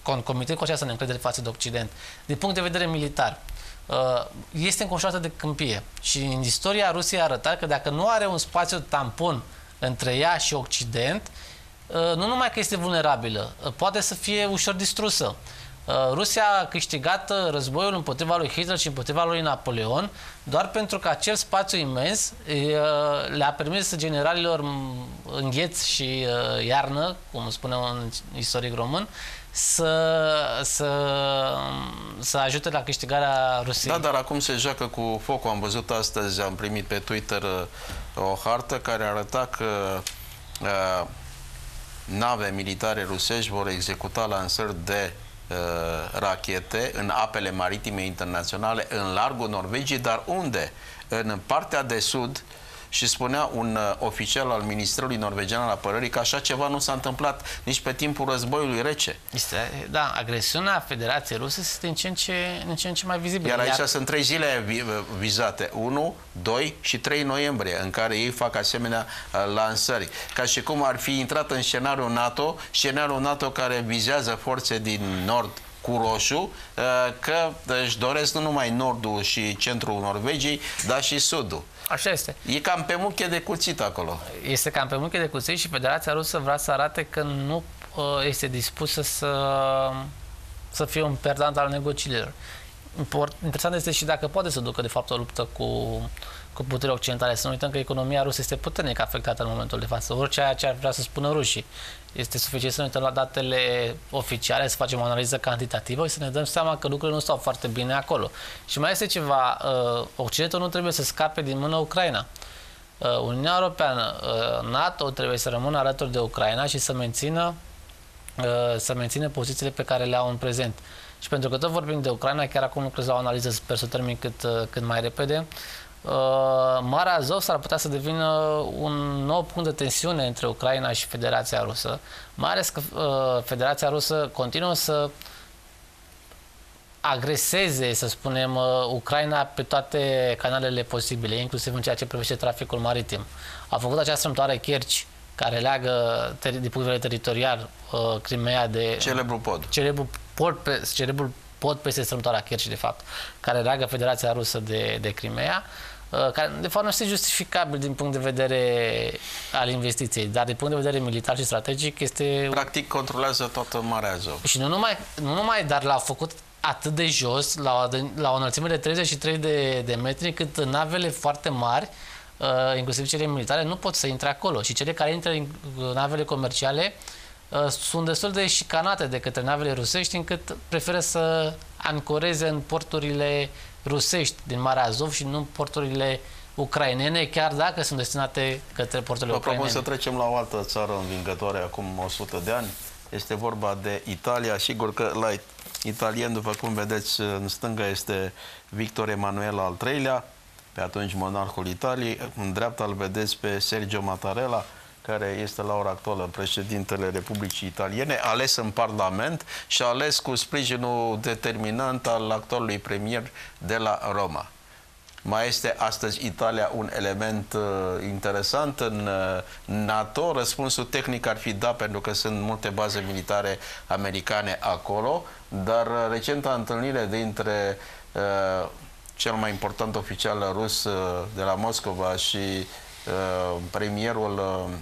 concomitent cu această neîncredere față de Occident, din punct de vedere militar. Uh, Este înconjurată de câmpie și în istoria Rusiei a arătat că dacă nu are un spațiu tampon între ea și Occident, uh, nu numai că este vulnerabilă, uh, poate să fie ușor distrusă. Uh, Rusia a câștigat uh, războiul împotriva lui Hitler și împotriva lui Napoleon doar pentru că acel spațiu imens uh, le-a permis generalilor m, îngheț și uh, iarnă, cum spune un istoric român, să, să, să ajute la câștigarea Rusiei. Da, dar acum se joacă cu focul. Am văzut astăzi, am primit pe Twitter uh, o hartă care arăta că uh, nave militare rusești vor executa lansări de uh, rachete în apele maritime internaționale în largul Norvegiei, dar unde? În partea de sud și spunea un uh, oficial al Ministerului Norvegian al Apărării că așa ceva nu s-a întâmplat nici pe timpul războiului rece. Este, da, agresiunea Federației Ruse este din ce în ce, din ce, în ce mai vizibilă. Iar aici sunt trei zile vi- vizate, 1, 2 și 3 noiembrie, în care ei fac asemenea uh, lansări. Ca și cum ar fi intrat în scenariul NATO, scenariul NATO care vizează forțe din nord cu roșu, uh, că își doresc nu numai nordul și centrul Norvegiei, dar și sudul. Așa este. E cam pe muche de cuțit acolo. Este cam pe muche de cuțit și Federația Rusă vrea să arate că nu uh, este dispusă să, să fie un perdant al negocierilor. Import- Interesant este și dacă poate să ducă, de fapt, o luptă cu, cu puterile occidentale. Să nu uităm că economia rusă este puternic afectată în momentul de față. Orice ce ar vrea să spună rușii. Este suficient să ne uităm la datele oficiale, să facem o analiză cantitativă și să ne dăm seama că lucrurile nu stau foarte bine acolo. Și mai este ceva, uh, Occidentul nu trebuie să scape din mână Ucraina. Uh, Uniunea Europeană, uh, NATO trebuie să rămână alături de Ucraina și să mențină, uh, să mențină pozițiile pe care le au în prezent. Și pentru că tot vorbim de Ucraina, chiar acum lucrez la o analiză, sper să termin cât, uh, cât mai repede, uh, Marea Azov s-ar putea să devină un nou punct de tensiune între Ucraina și Federația Rusă, mai ales că uh, Federația Rusă continuă să agreseze, să spunem, uh, Ucraina pe toate canalele posibile, inclusiv în ceea ce privește traficul maritim. A făcut această strâmtoare Kerch, care leagă, teri- din punct de vedere teritorial, uh, Crimea de... Celebrul pod. Celebrul pod, pe, celebrul pod peste strâmtoarea Kerch, de fapt, care leagă Federația Rusă de, de Crimea, uh, care, de fapt, nu este justificabil din punct de vedere al investiției, dar din punct de vedere militar și strategic este Practic controlează toată Marea Azov. și nu numai, nu numai dar l-au făcut atât de jos, la o, aden- la o înălțime de 33 de, de metri, cât navele foarte mari, uh, inclusiv cele militare, nu pot să intre acolo. Și cele care intră în uh, navele comerciale uh, sunt destul de șicanate de către navele rusești, încât preferă să ancoreze în porturile rusești din Marea Azov și nu în porturile ucrainene, chiar dacă sunt destinate către porturile Vă propun ucrainene. să trecem la o altă țară învingătoare acum 100 de ani. Este vorba de Italia. Sigur că la italien, după cum vedeți, în stânga este Victor Emanuel al III-lea, pe atunci monarhul Italiei. În dreapta îl vedeți pe Sergio Mattarella, care este la ora actuală președintele Republicii Italiene, ales în Parlament și ales cu sprijinul determinant al actualului premier de la Roma. Mai este astăzi Italia un element uh, interesant în uh, NATO. Răspunsul tehnic ar fi da, pentru că sunt multe baze militare americane acolo, dar uh, recenta întâlnire dintre uh, cel mai important oficial rus uh, de la Moscova și uh, premierul uh,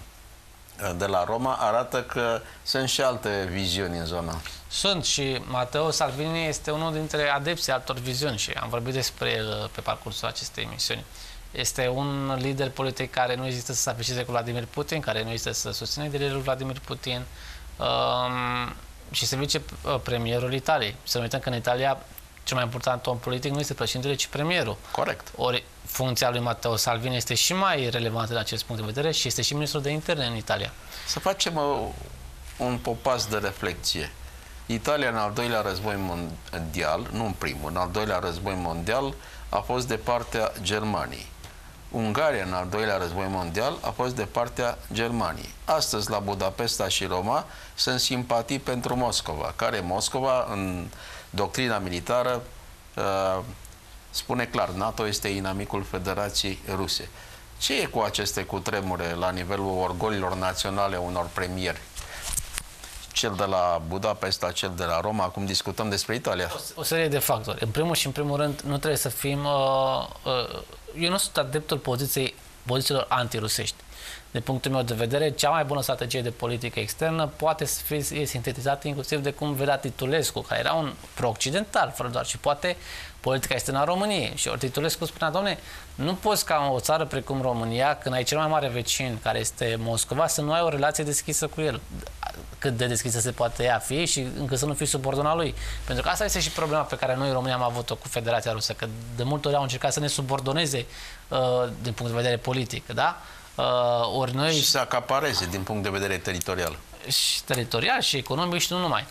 de la Roma arată că sunt și alte viziuni în zona. Sunt și Matteo Salvini este unul dintre adepții altor viziuni și am vorbit despre el pe parcursul acestei emisiuni. Este un lider politic care nu există să se afișeze cu Vladimir Putin, care nu există să susține liderul Vladimir Putin um, și se vicepremierul Italiei. Să nu uităm că în Italia cel mai important om politic nu este președintele, ci premierul. Corect. Ori funcția lui Matteo Salvini este și mai relevantă din acest punct de vedere și este și ministrul de interne în Italia. Să facem uh, un popas de reflexie. Italia în al doilea război mondial, nu în primul, în al doilea război mondial, a fost de partea Germaniei. Ungaria în al doilea război mondial a fost de partea Germaniei. Astăzi la Budapesta și Roma sunt simpatii pentru Moscova, care Moscova în doctrina militară uh, spune clar, NATO este inamicul Federației Ruse. Ce e cu aceste cutremure la nivelul orgolilor naționale unor premieri? Cel de la Budapesta, cel de la Roma, acum discutăm despre Italia. O, o serie de factori. În primul și în primul rând, nu trebuie să fim... Uh, uh, eu nu sunt adeptul poziției, pozițiilor antirusești. De punctul meu de vedere, cea mai bună strategie de politică externă poate să fie sintetizată inclusiv de cum vedea Titulescu, care era un pro-occidental, fără doar, și poate politica externă a României. Și Titulescu spunea, doamne, nu poți ca o țară precum România, când ai cel mai mare vecin, care este Moscova, să nu ai o relație deschisă cu el. Cât de deschisă se poate ea fi și încă să nu fii subordonat lui. Pentru că asta este și problema pe care noi în România am avut-o cu Federația Rusă, că de multe ori au încercat să ne subordoneze uh, din punct de vedere politic, da? Uh, ori noi... Și să acapareze din punct de vedere teritorial. Și teritorial și economic și nu numai.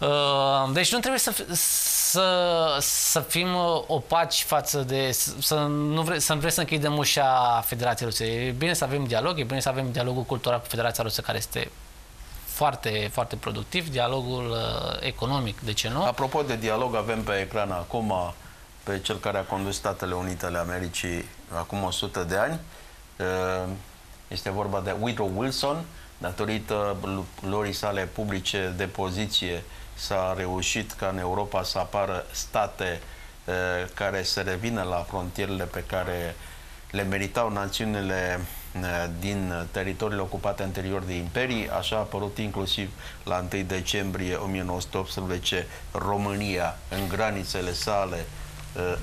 Uh, deci nu trebuie să, să, să fim opaci față de... să nu vre, să vrem să închidem ușa Federației Ruse. E bine să avem dialog, e bine să avem dialogul cultural cu Federația Rusă, care este foarte, foarte productiv, dialogul uh, economic, de ce nu? Apropo de dialog, avem pe ecran acum pe cel care a condus Statele Unite ale Americii acum 100 de ani, Ehm, este vorba de Woodrow Wilson, datorită lorii sale publice de poziție s-a reușit ca în Europa să apară state ehm, care să revină la frontierele pe care le meritau națiunile ehm, din teritoriile ocupate anterior de imperii. Așa a apărut inclusiv la 1 decembrie 1918 România în granițele sale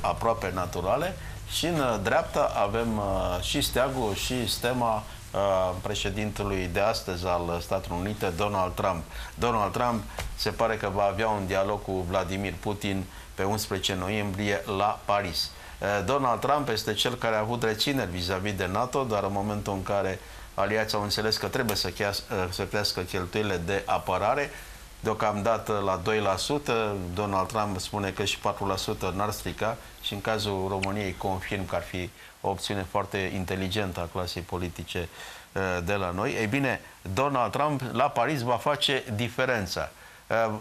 aproape naturale și în uh, dreapta avem uh, și steagul și stema uh, președintelui de astăzi al Statelor Unite, Donald Trump. Donald Trump se pare că va avea un dialog cu Vladimir Putin pe 11 noiembrie la Paris. Donald Trump este cel care a avut rețineri vis-a-vis de NATO, dar în momentul în care aliații au înțeles că trebuie să, să crească cheltuielile de apărare, deocamdată la 2%, Donald Trump spune că și 4% n-ar strica și în cazul României confirm că ar fi o opțiune foarte inteligentă a clasei politice uh, de la noi. Ei bine, Donald Trump la Paris va face diferența. Uh,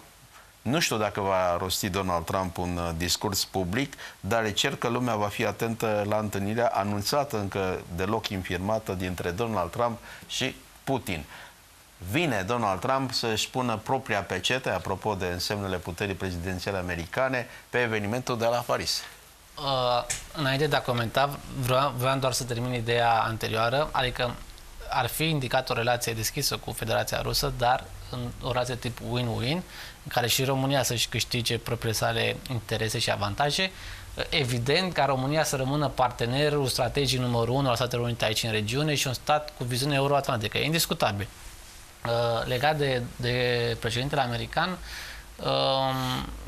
nu știu dacă va rosti Donald Trump un uh, discurs public, dar e cer că lumea va fi atentă la întâlnirea anunțată încă deloc infirmată dintre Donald Trump și Putin vine Donald Trump să-și pună propria pecete, apropo de însemnele puterii prezidențiale americane, pe evenimentul de la Paris. Uh, înainte de a comenta, vreau, vreau doar să termin ideea anterioară, adică ar fi indicat o relație deschisă cu Federația Rusă, dar în o relație tip win-win, în care și România să-și câștige propriile sale interese și avantaje, evident ca România să rămână partenerul strategic numărul unu al Statelor Unite aici în regiune și un stat cu viziune euroatlantică. E indiscutabil. Uh, legat de, de președintele american, uh,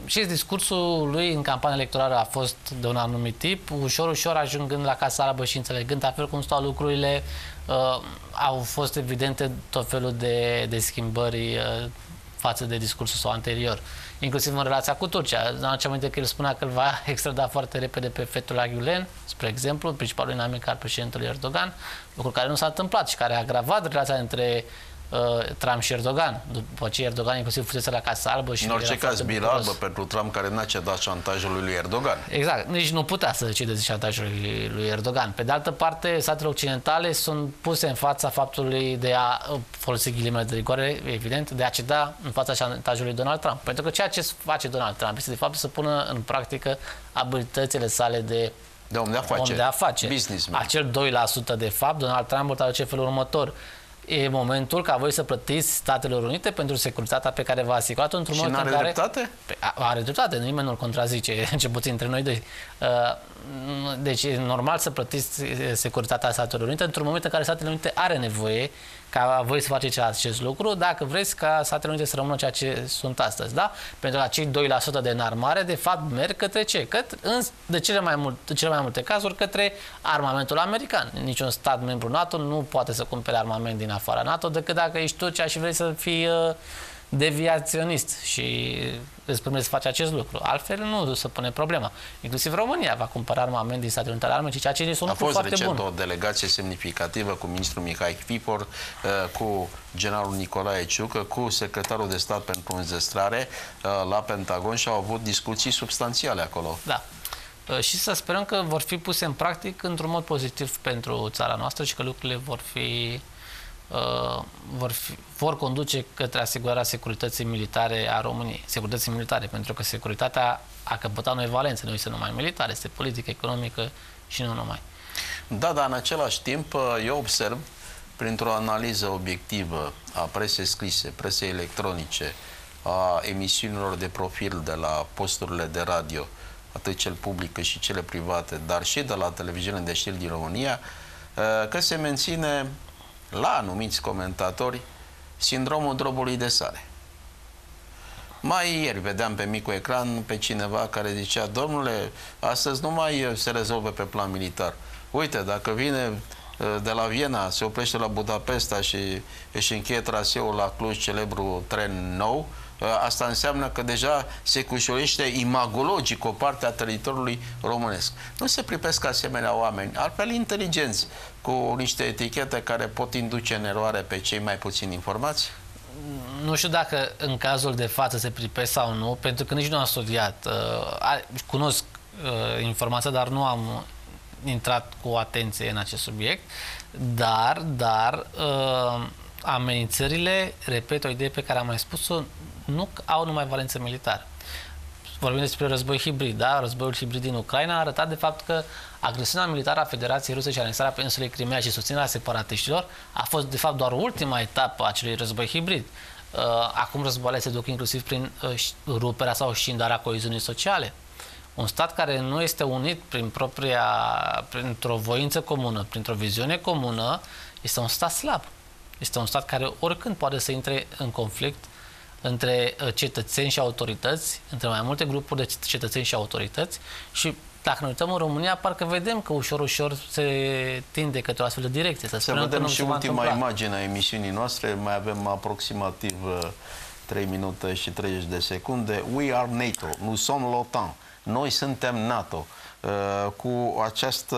și discursul lui în campania electorală a fost de un anumit tip, ușor, ușor ajungând la Casa Albă și înțelegând la fel cum stau lucrurile, uh, au fost evidente tot felul de, de schimbări uh, față de discursul său anterior, inclusiv în relația cu Turcia. În acea aminte că el spunea că îl va extrada foarte repede pe Fethullah Gulen, spre exemplu, principalul inamic al președintelui Erdogan, lucru care nu s-a întâmplat și care a agravat relația între uh, Trump și Erdogan. După ce Erdogan inclusiv fusese la Casa Albă și... În orice caz, bila albă pentru Trump care n-a cedat șantajul lui Erdogan. Exact. Nici nu putea să cedeze șantajul lui Erdogan. Pe de altă parte, statele occidentale sunt puse în fața faptului de a uh, folosi ghilimele de rigoare, evident, de a ceda în fața șantajului Donald Trump. Pentru că ceea ce face Donald Trump este de fapt să pună în practică abilitățile sale de de om de afaceri. Om de afaceri. Acel 2% de fapt, Donald Trump îl traduce felul următor e momentul ca voi să plătiți Statelor Unite pentru securitatea pe care v-a asigurat într-un Și moment n-are în care... dreptate? Pe- a- Are dreptate, nimeni nu-l contrazice, ce puțin între noi doi. Uh, Deci e normal să plătiți eh, securitatea Statelor Unite într-un moment în care Statele Unite are nevoie ca voi să faceți acest lucru, dacă vreți ca Statele Unite să rămână ceea ce sunt astăzi, da? Pentru că acei 2% de înarmare, de fapt, merg către ce? Către, în, de, cele mai mult, de cele mai multe cazuri, către armamentul american. Niciun stat membru NATO nu poate să cumpere armament din afara NATO decât dacă ești Turcia și vrei să fii uh, deviaționist și îți permite să faci acest lucru. Altfel nu se pune problema. Inclusiv România va cumpăra armament din Statele Unite ale Americii, ceea ce este un A lucru fost foarte recent bun. o delegație semnificativă cu ministrul Mihai Fipor, uh, cu generalul Nicolae Ciucă, cu secretarul de stat pentru înzestrare uh, la Pentagon și au avut discuții substanțiale acolo. Da. Uh, Și să sperăm că vor fi puse în practic într-un mod pozitiv pentru țara noastră și că lucrurile vor fi uh, vor, fi, vor conduce către asigurarea securității militare a României. Securității militare, pentru că securitatea a căpătat noi valențe, nu este numai militară, este politică, economică și nu numai. Da, dar în același timp uh, eu observ printr-o analiză obiectivă a presei scrise, presei electronice, a emisiunilor de profil de la posturile de radio, atât cel public cât și cele private, dar și de la televiziune de știri din România, uh, că se menține la anumiți comentatori sindromul drobului de sare. Mai ieri vedeam pe micul ecran pe cineva care zicea, domnule, astăzi nu mai se rezolvă pe plan militar. Uite, dacă vine uh, de la Viena, se oprește la Budapesta și își încheie traseul la Cluj, celebru tren nou, uh, asta înseamnă că deja se cușorește imagologic o parte a teritoriului românesc. Nu se pripesc asemenea oameni, altfel inteligenți, cu niște etichete care pot induce în eroare pe cei mai puțin informați? Nu știu dacă în cazul de față se pripesc sau nu, pentru că nici nu am studiat. Uh, a- cunosc uh, informația, dar nu am intrat cu atenție în acest subiect. Dar, dar, uh, amenințările, repet, o idee pe care am mai spus-o, nu au numai valență militară. Vorbim despre război hibrid, da? Războiul hibrid din Ucraina a arătat de fapt că agresiunea militară a Federației Ruse și anexarea peninsulei Crimea și susținerea separatiștilor a fost de fapt doar ultima etapă a acelui război hibrid. Uh, Acum războaiele se duc inclusiv prin uh, ș- ruperea sau scindarea coeziunii sociale. Un stat care nu este unit prin propria, printr-o voință comună, printr-o viziune comună, este un stat slab. Este un stat care oricând poate să intre în conflict între uh, cetățeni și autorități, între mai multe grupuri de cetățeni și autorități și dacă ne uităm în România, parcă vedem că ușor, ușor se tinde către o astfel de direcție. Să Să sperăm că vedem nu și se va ultima întâmpla. imagine a emisiunii noastre. Mai avem aproximativ uh, 3 minute și 30 de secunde. We are NATO. Nous sommes l'OTAN. Noi suntem NATO. Uh, Cu această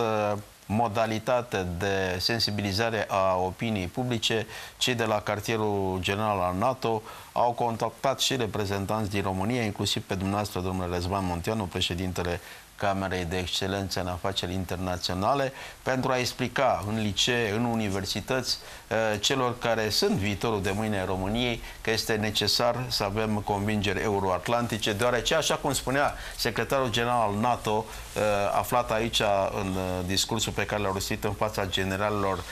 modalitate de sensibilizare a opiniei publice, cei de la cartierul general al NATO au contactat și reprezentanți din România, inclusiv pe dumneavoastră, domnule Răzvan Monteanu, președintele Camerei de Excelență în Afaceri Internaționale, pentru a explica în licee, în universități, eh, celor care sunt viitorul de mâine în României, că este necesar să avem convingeri euroatlantice, deoarece, așa cum spunea secretarul general al NATO, eh, aflat aici în eh, discursul pe care l-a rostit în fața generalilor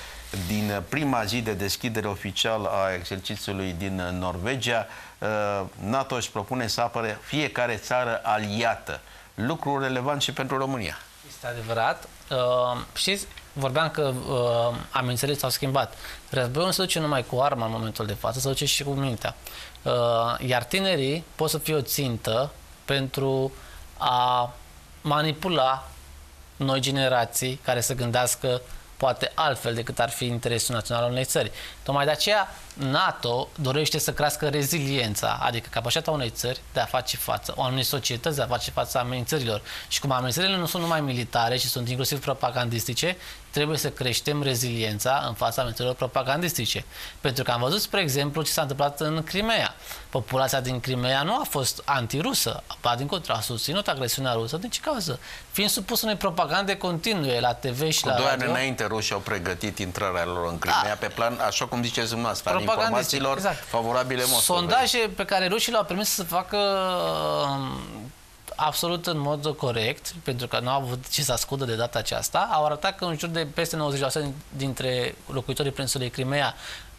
din prima zi de deschidere oficială a exercițiului din Norvegia, eh, NATO își propune să apere fiecare țară aliată. Lucru relevant și pentru România. Este adevărat. Uh, știți, vorbeam că uh, amenințările s-au schimbat. Războiul nu se duce numai cu arma în momentul de față, se duce și cu mintea. Uh, iar tinerii pot să fie o țintă pentru a manipula noi generații care să gândească poate altfel decât ar fi interesul național al unei țări. Tocmai de aceea NATO dorește să crească reziliența, adică capacitatea unei țări de a face față, o unei societăți de a face față amenințărilor. Și cum amenințările nu sunt numai militare, ci sunt inclusiv propagandistice, trebuie să creștem reziliența în fața amenințărilor propagandistice. Pentru că am văzut, spre exemplu, ce s-a întâmplat în Crimea. Populația din Crimea nu a fost antirusă, ba din contră, a susținut agresiunea rusă. Din ce cauză? Fiind supus unei propagande continue la TV și Cu la doi ani radio. înainte rușii au pregătit intrarea lor în Crimea pe plan, așa cum ziceți dumneavoastră, al Propagandistic, informațiilor exact. favorabile Moscovei. Sondaje pe care rușii le-au permis să facă um, absolut în mod corect, pentru că nu au avut ce să ascundă de data aceasta, au arătat că în jur de peste 90% dintre locuitorii prinsulei Crimea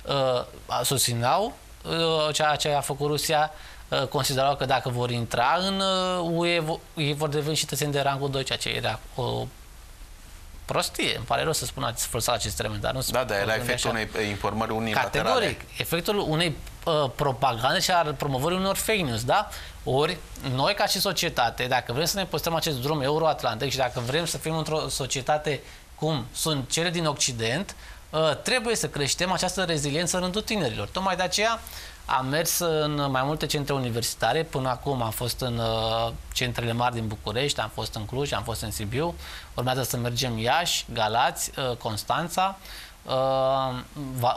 uh, susțineau uh, ceea ce a făcut Rusia, uh, considerau că dacă vor intra în uh, UE, ei vor deveni cetățeni de rangul 2, ceea ce era o prostie. Îmi pare rău să spun ați folosit acest termen, dar nu Da, da, era efectul unei informări unilaterale. Categoric. Efectul unei uh, propagande și al promovării unor fake news, da? Ori, noi ca și societate, dacă vrem să ne păstrăm acest drum euroatlantic și dacă vrem să fim într-o societate cum sunt cele din Occident, uh, trebuie să creștem această reziliență în rândul tinerilor. Tocmai de aceea am mers în mai multe centre universitare. Până acum am fost în uh, centrele mari din București, am fost în Cluj, am fost în Sibiu. Urmează să mergem Iași, Galați, uh, Constanța,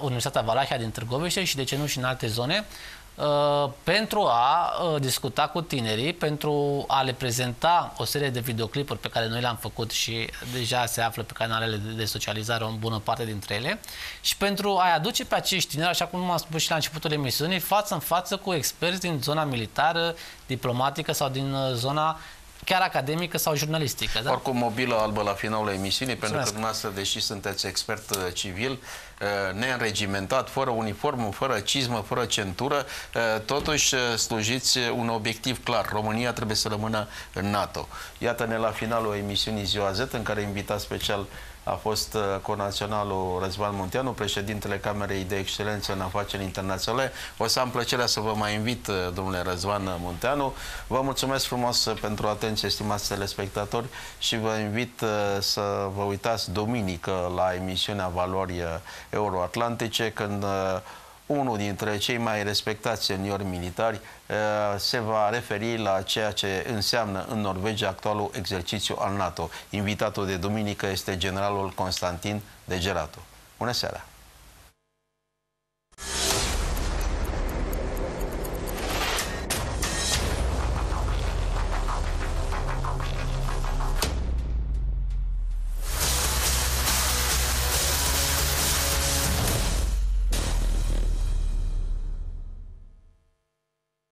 Universitatea Valahia din Târgoviște și de ce nu și în alte zone Uh, pentru a uh, discuta cu tinerii, pentru a le prezenta o serie de videoclipuri pe care noi le-am făcut și deja se află pe canalele de socializare o bună parte dintre ele. Și pentru a-i aduce pe acești tineri, așa cum am spus și la începutul emisiunii, față în față cu experți din zona militară, diplomatică sau din uh, zona chiar academică sau jurnalistică. Da? Oricum, mobilă albă la finalul emisiunii, pentru că dumneavoastră, deși sunteți expert uh, civil, uh, neînregimentat, fără uniformă, fără cizmă, fără centură, uh, totuși slujiți un obiectiv clar. România trebuie să rămână în NATO. Iată-ne la finalul emisiunii Ziua Z, în care invitați special a fost uh, conaționalul Răzvan Munteanu, președintele Camerei de Excelență în Afaceri Internaționale. O să am plăcerea să vă mai invit, uh, domnule Răzvan Munteanu. Vă mulțumesc frumos uh, pentru atenție, stimați telespectatori, și vă invit să vă uitați duminică la emisiunea Valori Euroatlantice, când unul dintre cei mai respectați seniori militari eh, se va referi la ceea ce înseamnă în Norvegia actualul exercițiu al NATO. Invitatul de duminică este generalul Constantin Degeratu. Bună seara!